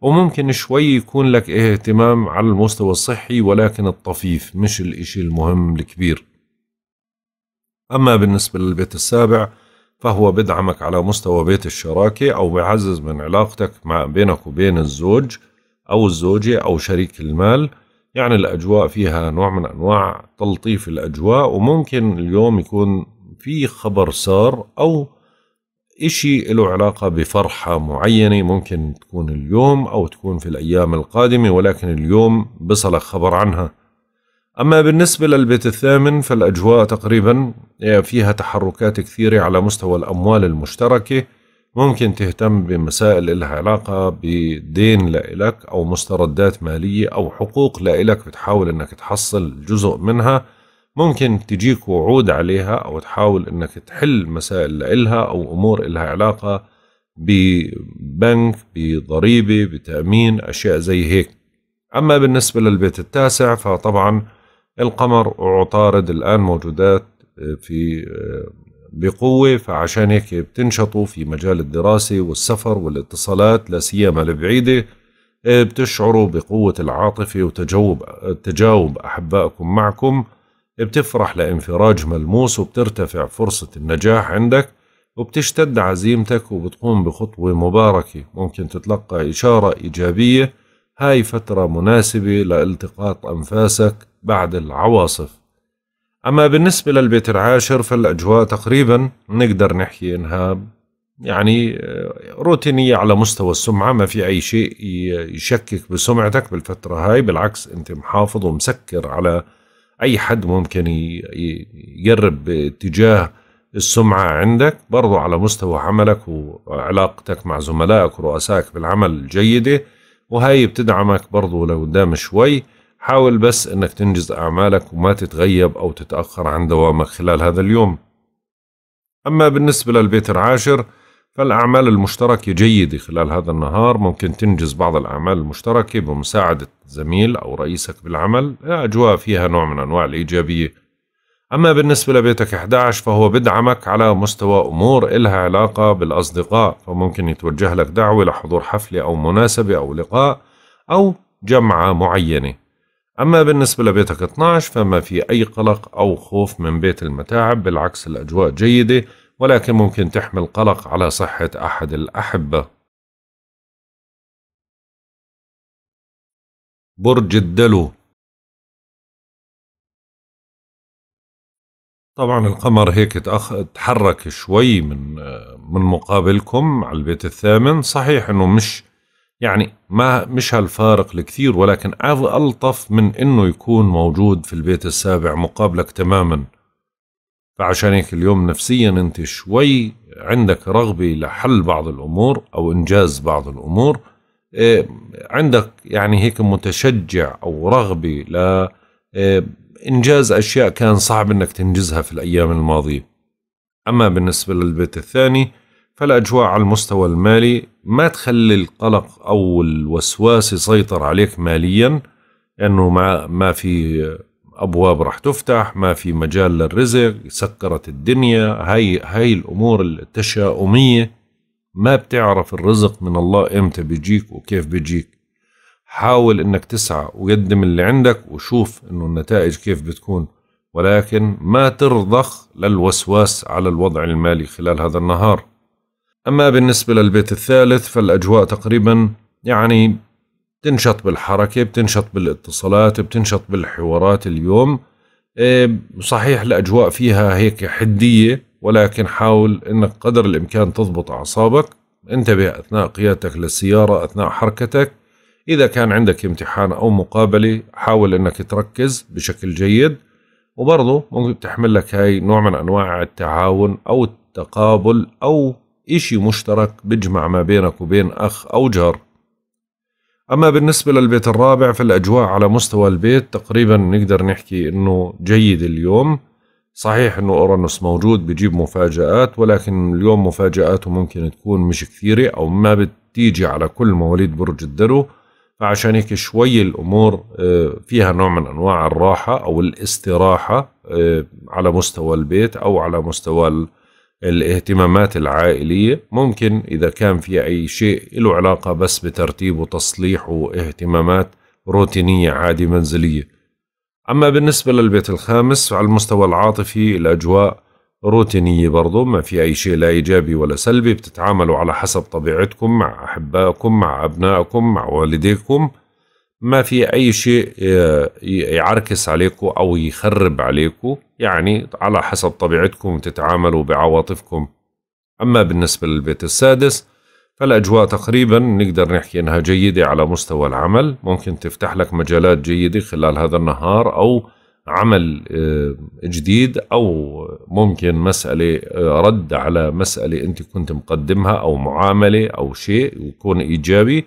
وممكن شوي يكون لك اهتمام على المستوى الصحي ولكن الطفيف مش الإشي المهم الكبير. أما بالنسبة للبيت السابع فهو بدعمك على مستوى بيت الشراكة أو بيعزز من علاقتك مع بينك وبين الزوج أو الزوجة أو شريك المال. يعني الأجواء فيها نوع من أنواع تلطيف الأجواء وممكن اليوم يكون في خبر صار أو إشي له علاقة بفرحة معينة ممكن تكون اليوم أو تكون في الأيام القادمة ولكن اليوم بصلك خبر عنها. أما بالنسبة للبيت الثامن فالأجواء تقريبا فيها تحركات كثيرة على مستوى الأموال المشتركة. ممكن تهتم بمسائل لها علاقة بدين لإلك أو مستردات مالية أو حقوق لإلك بتحاول أنك تحصل جزء منها. ممكن تجيك وعود عليها أو تحاول أنك تحل مسائل لإلها أو أمور لها علاقة ببنك بضريبة بتأمين أشياء زي هيك. أما بالنسبة للبيت التاسع فطبعا القمر وعطارد الآن موجودات في بقوة فعشان هيك بتنشطوا في مجال الدراسة والسفر والاتصالات لا سيما البعيدة بتشعروا بقوة العاطفة وتجاوب تجاوب أحبائكم معكم. بتفرح لانفراج ملموس وبترتفع فرصة النجاح عندك وبتشتد عزيمتك وبتقوم بخطوة مباركة. ممكن تتلقى إشارة إيجابية. هاي فترة مناسبة لالتقاط أنفاسك بعد العواصف. أما بالنسبة للبيت العاشر فالأجواء تقريبا نقدر نحكي إنها يعني آه، روتينية على مستوى السمعة ما في أي شيء يشكك بسمعتك. بالفترة هاي بالعكس أنت محافظ ومسكر على أي حد ممكن يقرب باتجاه السمعة عندك. برضو على مستوى عملك وعلاقتك مع زملائك ورؤسائك بالعمل جيدة وهي بتدعمك برضو لقدام شوي. حاول بس إنك تنجز أعمالك وما تتغيب أو تتأخر عن دوامك خلال هذا اليوم. أما بالنسبة للبيت العاشر فالأعمال المشتركة جيدة خلال هذا النهار. ممكن تنجز بعض الأعمال المشتركة بمساعدة زميل أو رئيسك بالعمل. أجواء فيها نوع من أنواع الإيجابية. أما بالنسبة لبيتك 11 فهو بدعمك على مستوى أمور إلها علاقة بالأصدقاء فممكن يتوجه لك دعوة لحضور حفلة أو مناسبة أو لقاء أو جمعة معينة. أما بالنسبة لبيتك 12 فما في أي قلق أو خوف من بيت المتاعب بالعكس الأجواء جيدة ولكن ممكن تحمل قلق على صحة أحد الأحبة. برج الدلو. طبعا القمر هيك تحرك شوي من من مقابلكم على البيت الثامن. صحيح إنه مش يعني ما مش هالفارق الكثير ولكن ألطف من إنه يكون موجود في البيت السابع مقابلك تماما. فعشان هيك اليوم نفسيا أنت شوي عندك رغبة لحل بعض الأمور أو إنجاز بعض الأمور. إيه، عندك يعني هيك متشجع أو رغبة لإنجاز إيه، أشياء كان صعب إنك تنجزها في الأيام الماضية. أما بالنسبة للبيت الثاني فالأجواء على المستوى المالي ما تخلي القلق أو الوسواس يسيطر عليك ماليا لأنه ما, ما في أبواب راح تفتح ما في مجال للرزق سكرت الدنيا هاي, هاي الأمور التشاؤمية ما بتعرف الرزق من الله إمتى بيجيك وكيف بيجيك. حاول إنك تسعى وقدم اللي عندك وشوف إنه النتائج كيف بتكون. ولكن ما ترضخ للوسواس على الوضع المالي خلال هذا النهار. أما بالنسبة للبيت الثالث فالأجواء تقريبا يعني بتنشط بالحركة بتنشط بالاتصالات بتنشط بالحوارات اليوم. إيه، صحيح الأجواء فيها هيك حدية ولكن حاول أنك قدر الإمكان تضبط أعصابك. انتبه أثناء قيادتك للسيارة أثناء حركتك. إذا كان عندك امتحان أو مقابلة حاول أنك تركز بشكل جيد. وبرضه ممكن تحمل لك هاي نوع من أنواع التعاون أو التقابل أو إشي مشترك بيجمع ما بينك وبين أخ أو جار. أما بالنسبة للبيت الرابع فالأجواء على مستوى البيت تقريبا نقدر نحكي إنه جيد اليوم. صحيح إنه أورانوس موجود بجيب مفاجآت ولكن اليوم مفاجآته ممكن تكون مش كثيرة أو ما بتيجي على كل مواليد برج الدلو فعشان هيك شوي الأمور آه، فيها نوع من أنواع الراحة أو الاستراحة آه، على مستوى البيت أو على مستوى الاهتمامات العائلية ممكن إذا كان في أي شيء له علاقة بس بترتيب وتصليح واهتمامات روتينية عادي منزلية. أما بالنسبة للبيت الخامس على المستوى العاطفي الأجواء روتينية برضو ما في أي شيء لا إيجابي ولا سلبي بتتعاملوا على حسب طبيعتكم مع أحبائكم مع أبنائكم مع والديكم. ما في أي شيء آه، يعركس عليكم أو يخرب عليكم يعني على حسب طبيعتكم تتعاملوا بعواطفكم. أما بالنسبة للبيت السادس فالأجواء تقريبا نقدر نحكي أنها جيدة على مستوى العمل. ممكن تفتح لك مجالات جيدة خلال هذا النهار أو عمل آه، جديد أو ممكن مسألة آه، رد على مسألة أنت كنت مقدمها أو معاملة أو شيء يكون إيجابي.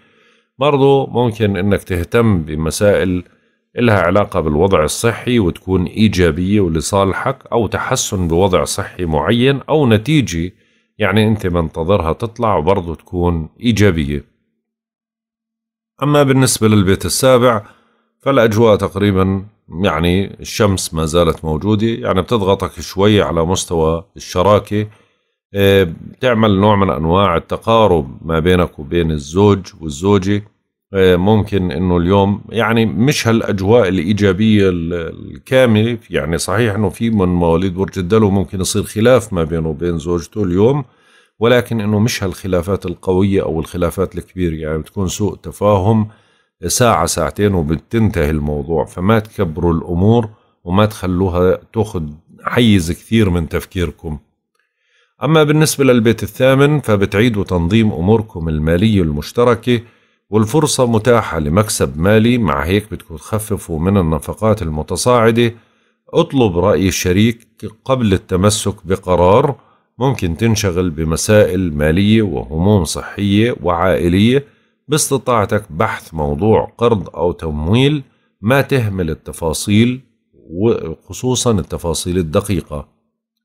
برضو ممكن أنك تهتم بمسائل إلها علاقة بالوضع الصحي وتكون إيجابية ولصالحك أو تحسن بوضع صحي معين أو نتيجة يعني أنت منتظرها تطلع وبرضو تكون إيجابية. أما بالنسبة للبيت السابع فالأجواء تقريبا يعني الشمس ما زالت موجودة يعني بتضغطك شوي على مستوى الشراكة بتعمل نوع من أنواع التقارب ما بينك وبين الزوج والزوجة. آه، ممكن إنه اليوم يعني مش هالأجواء الإيجابية الكاملة يعني صحيح إنه في من مواليد برج الدلو ممكن يصير خلاف ما بينه وبين زوجته اليوم ولكن إنه مش هالخلافات القوية أو الخلافات الكبيرة يعني بتكون سوء تفاهم ساعة ساعتين وبتنتهي الموضوع. فما تكبروا الأمور وما تخلوها تأخذ حيز كثير من تفكيركم. أما بالنسبة للبيت الثامن فبتعيدوا تنظيم أموركم المالية المشتركة والفرصة متاحة لمكسب مالي. مع هيك بدكم تخففوا من النفقات المتصاعدة. اطلب رأي الشريك قبل التمسك بقرار ممكن تنشغل بمسائل مالية وهموم صحية وعائلية. باستطاعتك بحث موضوع قرض أو تمويل ما تهمل التفاصيل وخصوصا التفاصيل الدقيقة.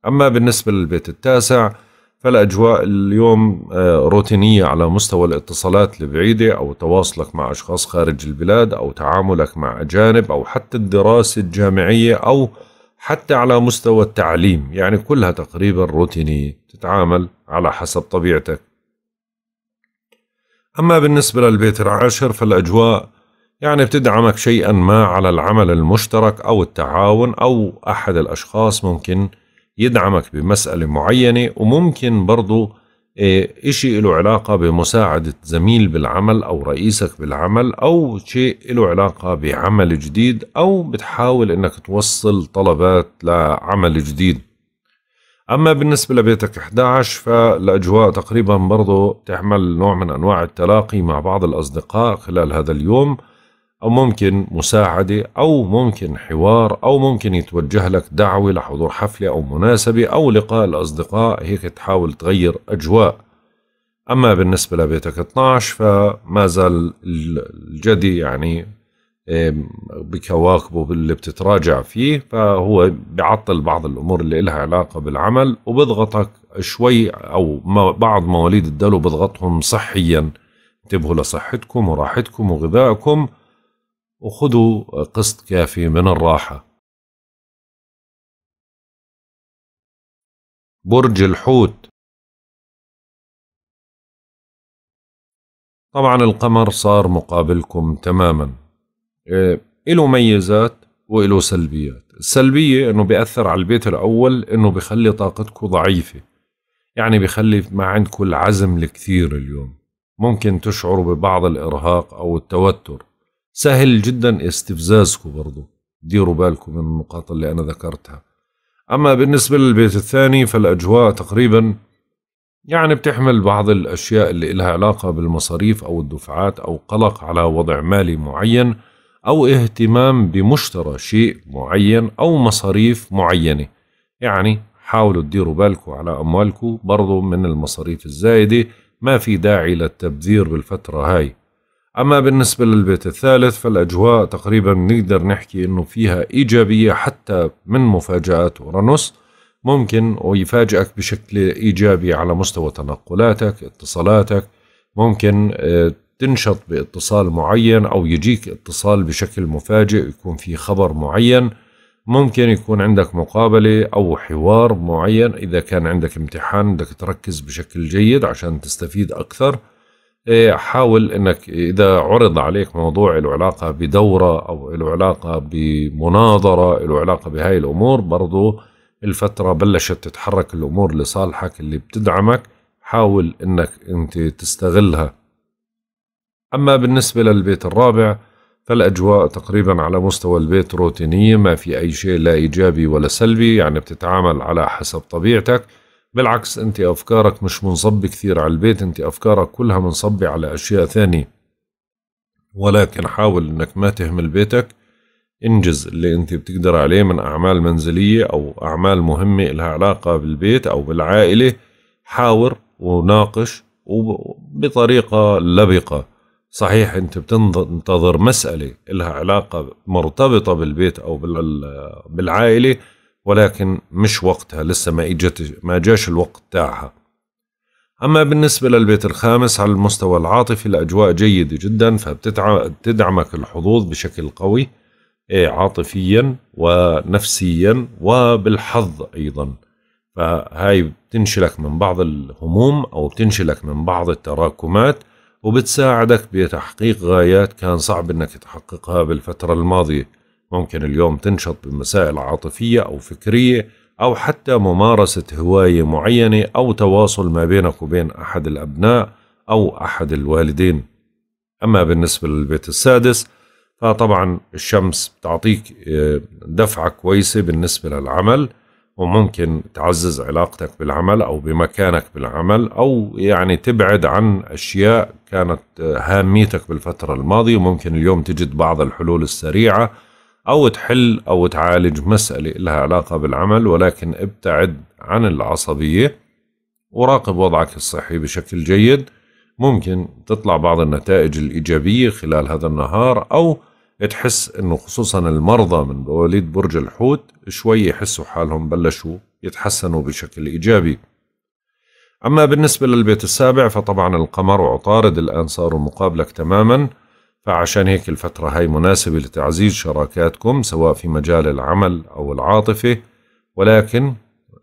أما بالنسبة للبيت التاسع فالأجواء اليوم آه، روتينية على مستوى الاتصالات البعيدة أو تواصلك مع أشخاص خارج البلاد أو تعاملك مع أجانب أو حتى الدراسة الجامعية أو حتى على مستوى التعليم. يعني كلها تقريبا روتينية تتعامل على حسب طبيعتك. أما بالنسبة للبيت العاشر فالأجواء يعني بتدعمك شيئا ما على العمل المشترك أو التعاون أو أحد الأشخاص ممكن يدعمك بمسألة معينة وممكن برضو آه، إشي له علاقة بمساعدة زميل بالعمل أو رئيسك بالعمل أو شيء له علاقة بعمل جديد أو بتحاول إنك توصل طلبات لعمل جديد. أما بالنسبة لبيتك 11 فالأجواء تقريبا برضو تحمل نوع من أنواع التلاقي مع بعض الأصدقاء خلال هذا اليوم. أو ممكن مساعدة أو ممكن حوار أو ممكن يتوجه لك دعوة لحضور حفلة أو مناسبة أو لقاء الأصدقاء هيك تحاول تغير أجواء. أما بالنسبة لبيتك 12 فما زال الجدي يعني بكواكبه اللي بتتراجع فيه فهو بيعطل بعض الأمور اللي إلها علاقة بالعمل وبضغطك شوي أو بعض مواليد الدلو بضغطهم صحيا. انتبهوا لصحتكم وراحتكم وغذائكم. وخذوا قسط كافي من الراحة. برج الحوت. طبعا القمر صار مقابلكم تماما. إيه له ميزات وله سلبيات. السلبية إنه بيأثر على البيت الأول إنه بخلي طاقتكم ضعيفة. يعني بخلي ما عندكم العزم الكثير اليوم. ممكن تشعروا ببعض الإرهاق أو التوتر. سهل جدا استفزازكم برضو. ديروا بالكم من النقاط اللي أنا ذكرتها. أما بالنسبة للبيت الثاني فالأجواء تقريبا يعني بتحمل بعض الأشياء اللي إلها علاقة بالمصاريف أو الدفعات أو قلق على وضع مالي معين أو اهتمام بمشترى شيء معين أو مصاريف معينة. يعني حاولوا تديروا بالكم على أموالكم برضو من المصاريف الزايدة. ما في داعي للتبذير بالفترة هاي. أما بالنسبة للبيت الثالث فالأجواء تقريبا نقدر نحكي إنه فيها إيجابية حتى من مفاجآت أورانوس. ممكن ويفاجئك بشكل إيجابي على مستوى تنقلاتك اتصالاتك. ممكن آه، تنشط باتصال معين أو يجيك اتصال بشكل مفاجئ يكون في خبر معين. ممكن يكون عندك مقابلة أو حوار معين. إذا كان عندك امتحان بدك تركز بشكل جيد عشان تستفيد أكثر. حاول إنك إذا عرض عليك موضوع له علاقه بدورة أو له علاقه بمناظرة له علاقه بهاي الأمور برضو الفترة بلشت تتحرك الأمور لصالحك اللي بتدعمك حاول إنك أنت تستغلها. أما بالنسبة للبيت الرابع فالأجواء تقريبا على مستوى البيت روتينية ما في أي شيء لا إيجابي ولا سلبي يعني بتتعامل على حسب طبيعتك. بالعكس أنت أفكارك مش منصبة كثير على البيت أنت أفكارك كلها منصبة على أشياء ثانية. ولكن حاول إنك ما تهمل بيتك. انجز اللي أنت بتقدر عليه من أعمال منزلية أو أعمال مهمة لها علاقة بالبيت أو بالعائلة. حاور وناقش وبطريقة لبقة. صحيح أنت بتنتظر مسألة لها علاقة مرتبطة بالبيت أو بالعائلة ولكن مش وقتها لسه ما اجت ما جاش الوقت تاعها. أما بالنسبة للبيت الخامس على المستوى العاطفي الأجواء جيدة جدا فبتدعمك الحظوظ بشكل قوي إيه، عاطفيا ونفسيا وبالحظ أيضا. فهاي بتنشلك من بعض الهموم أو بتنشلك من بعض التراكمات وبتساعدك بتحقيق غايات كان صعب إنك تحققها بالفترة الماضية. ممكن اليوم تنشط بمسائل عاطفية أو فكرية أو حتى ممارسة هواية معينة أو تواصل ما بينك وبين أحد الأبناء أو أحد الوالدين. أما بالنسبة للبيت السادس فطبعا الشمس بتعطيك آه، دفعة كويسة بالنسبة للعمل وممكن تعزز علاقتك بالعمل أو بمكانك بالعمل أو يعني تبعد عن أشياء كانت آه، هاميتك بالفترة الماضية. وممكن اليوم تجد بعض الحلول السريعة أو تحل أو تعالج مسألة لها علاقة بالعمل ولكن ابتعد عن العصبية وراقب وضعك الصحي بشكل جيد. ممكن تطلع بعض النتائج الإيجابية خلال هذا النهار أو تحس أنه خصوصا المرضى من مواليد برج الحوت شوي يحسوا حالهم بلشوا يتحسنوا بشكل إيجابي. أما بالنسبة للبيت السابع فطبعا القمر وعطارد الآن صاروا مقابلك تماما. فعشان هيك الفترة هاي مناسبة لتعزيز شراكاتكم سواء في مجال العمل أو العاطفة. ولكن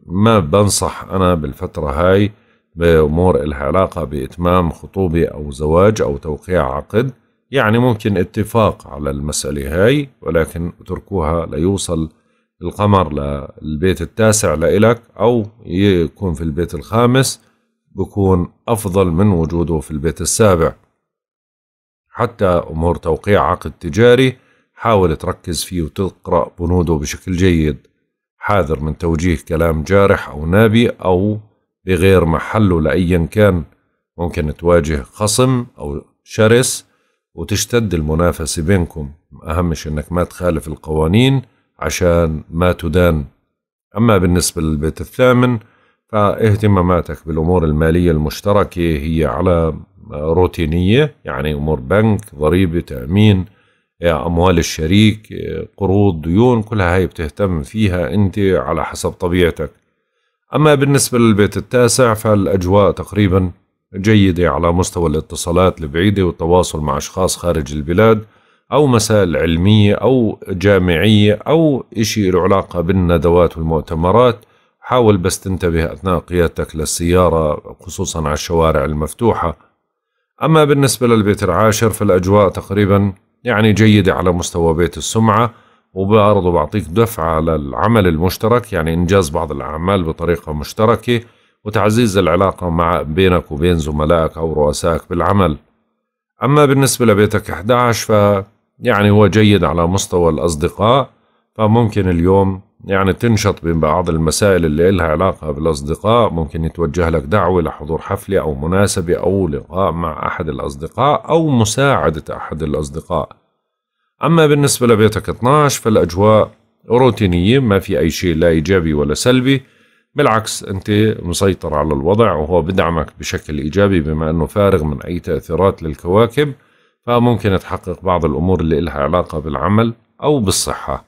ما بنصح أنا بالفترة هاي بأمور إلها علاقة بإتمام خطوبة أو زواج أو توقيع عقد. يعني ممكن اتفاق على المسألة هاي ولكن اتركوها ليوصل القمر للبيت التاسع لإلك أو يكون في البيت الخامس بكون أفضل من وجوده في البيت السابع. حتى أمور توقيع عقد تجاري حاول تركز فيه وتقرأ بنوده بشكل جيد. حاذر من توجيه كلام جارح أو نابي أو بغير محله لأيا كان. ممكن تواجه خصم أو شرس وتشتد المنافسة بينكم. أهمش أنك ما تخالف القوانين عشان ما تدان. أما بالنسبة للبيت الثامن فاهتماماتك بالأمور المالية المشتركة هي على روتينية يعني أمور بنك ضريبة تأمين أموال الشريك قروض ديون كلها هاي بتهتم فيها أنت على حسب طبيعتك. أما بالنسبة للبيت التاسع فالأجواء تقريبا جيدة على مستوى الاتصالات البعيدة والتواصل مع أشخاص خارج البلاد أو مسائل علمية أو جامعية أو إشي له علاقة بالندوات والمؤتمرات. حاول بس تنتبه أثناء قيادتك للسيارة خصوصا على الشوارع المفتوحة. أما بالنسبة للبيت العاشر فالأجواء تقريبا يعني جيدة على مستوى بيت السمعة وبرضه بعطيك دفعة للعمل المشترك يعني إنجاز بعض الأعمال بطريقة مشتركة وتعزيز العلاقة مع بينك وبين زملائك أو رؤسائك بالعمل. أما بالنسبة لبيتك 11 ف يعني هو جيد على مستوى الأصدقاء فممكن اليوم يعني تنشط ببعض المسائل اللي لها علاقة بالأصدقاء ممكن يتوجه لك دعوة لحضور حفلة أو مناسبة أو لقاء مع أحد الأصدقاء أو مساعدة أحد الأصدقاء. أما بالنسبة لبيتك 12 فالأجواء روتينية ما في أي شيء لا إيجابي ولا سلبي. بالعكس أنت مسيطر على الوضع وهو بدعمك بشكل إيجابي بما أنه فارغ من أي تأثيرات للكواكب فممكن تحقق بعض الأمور اللي إلها علاقة بالعمل أو بالصحة.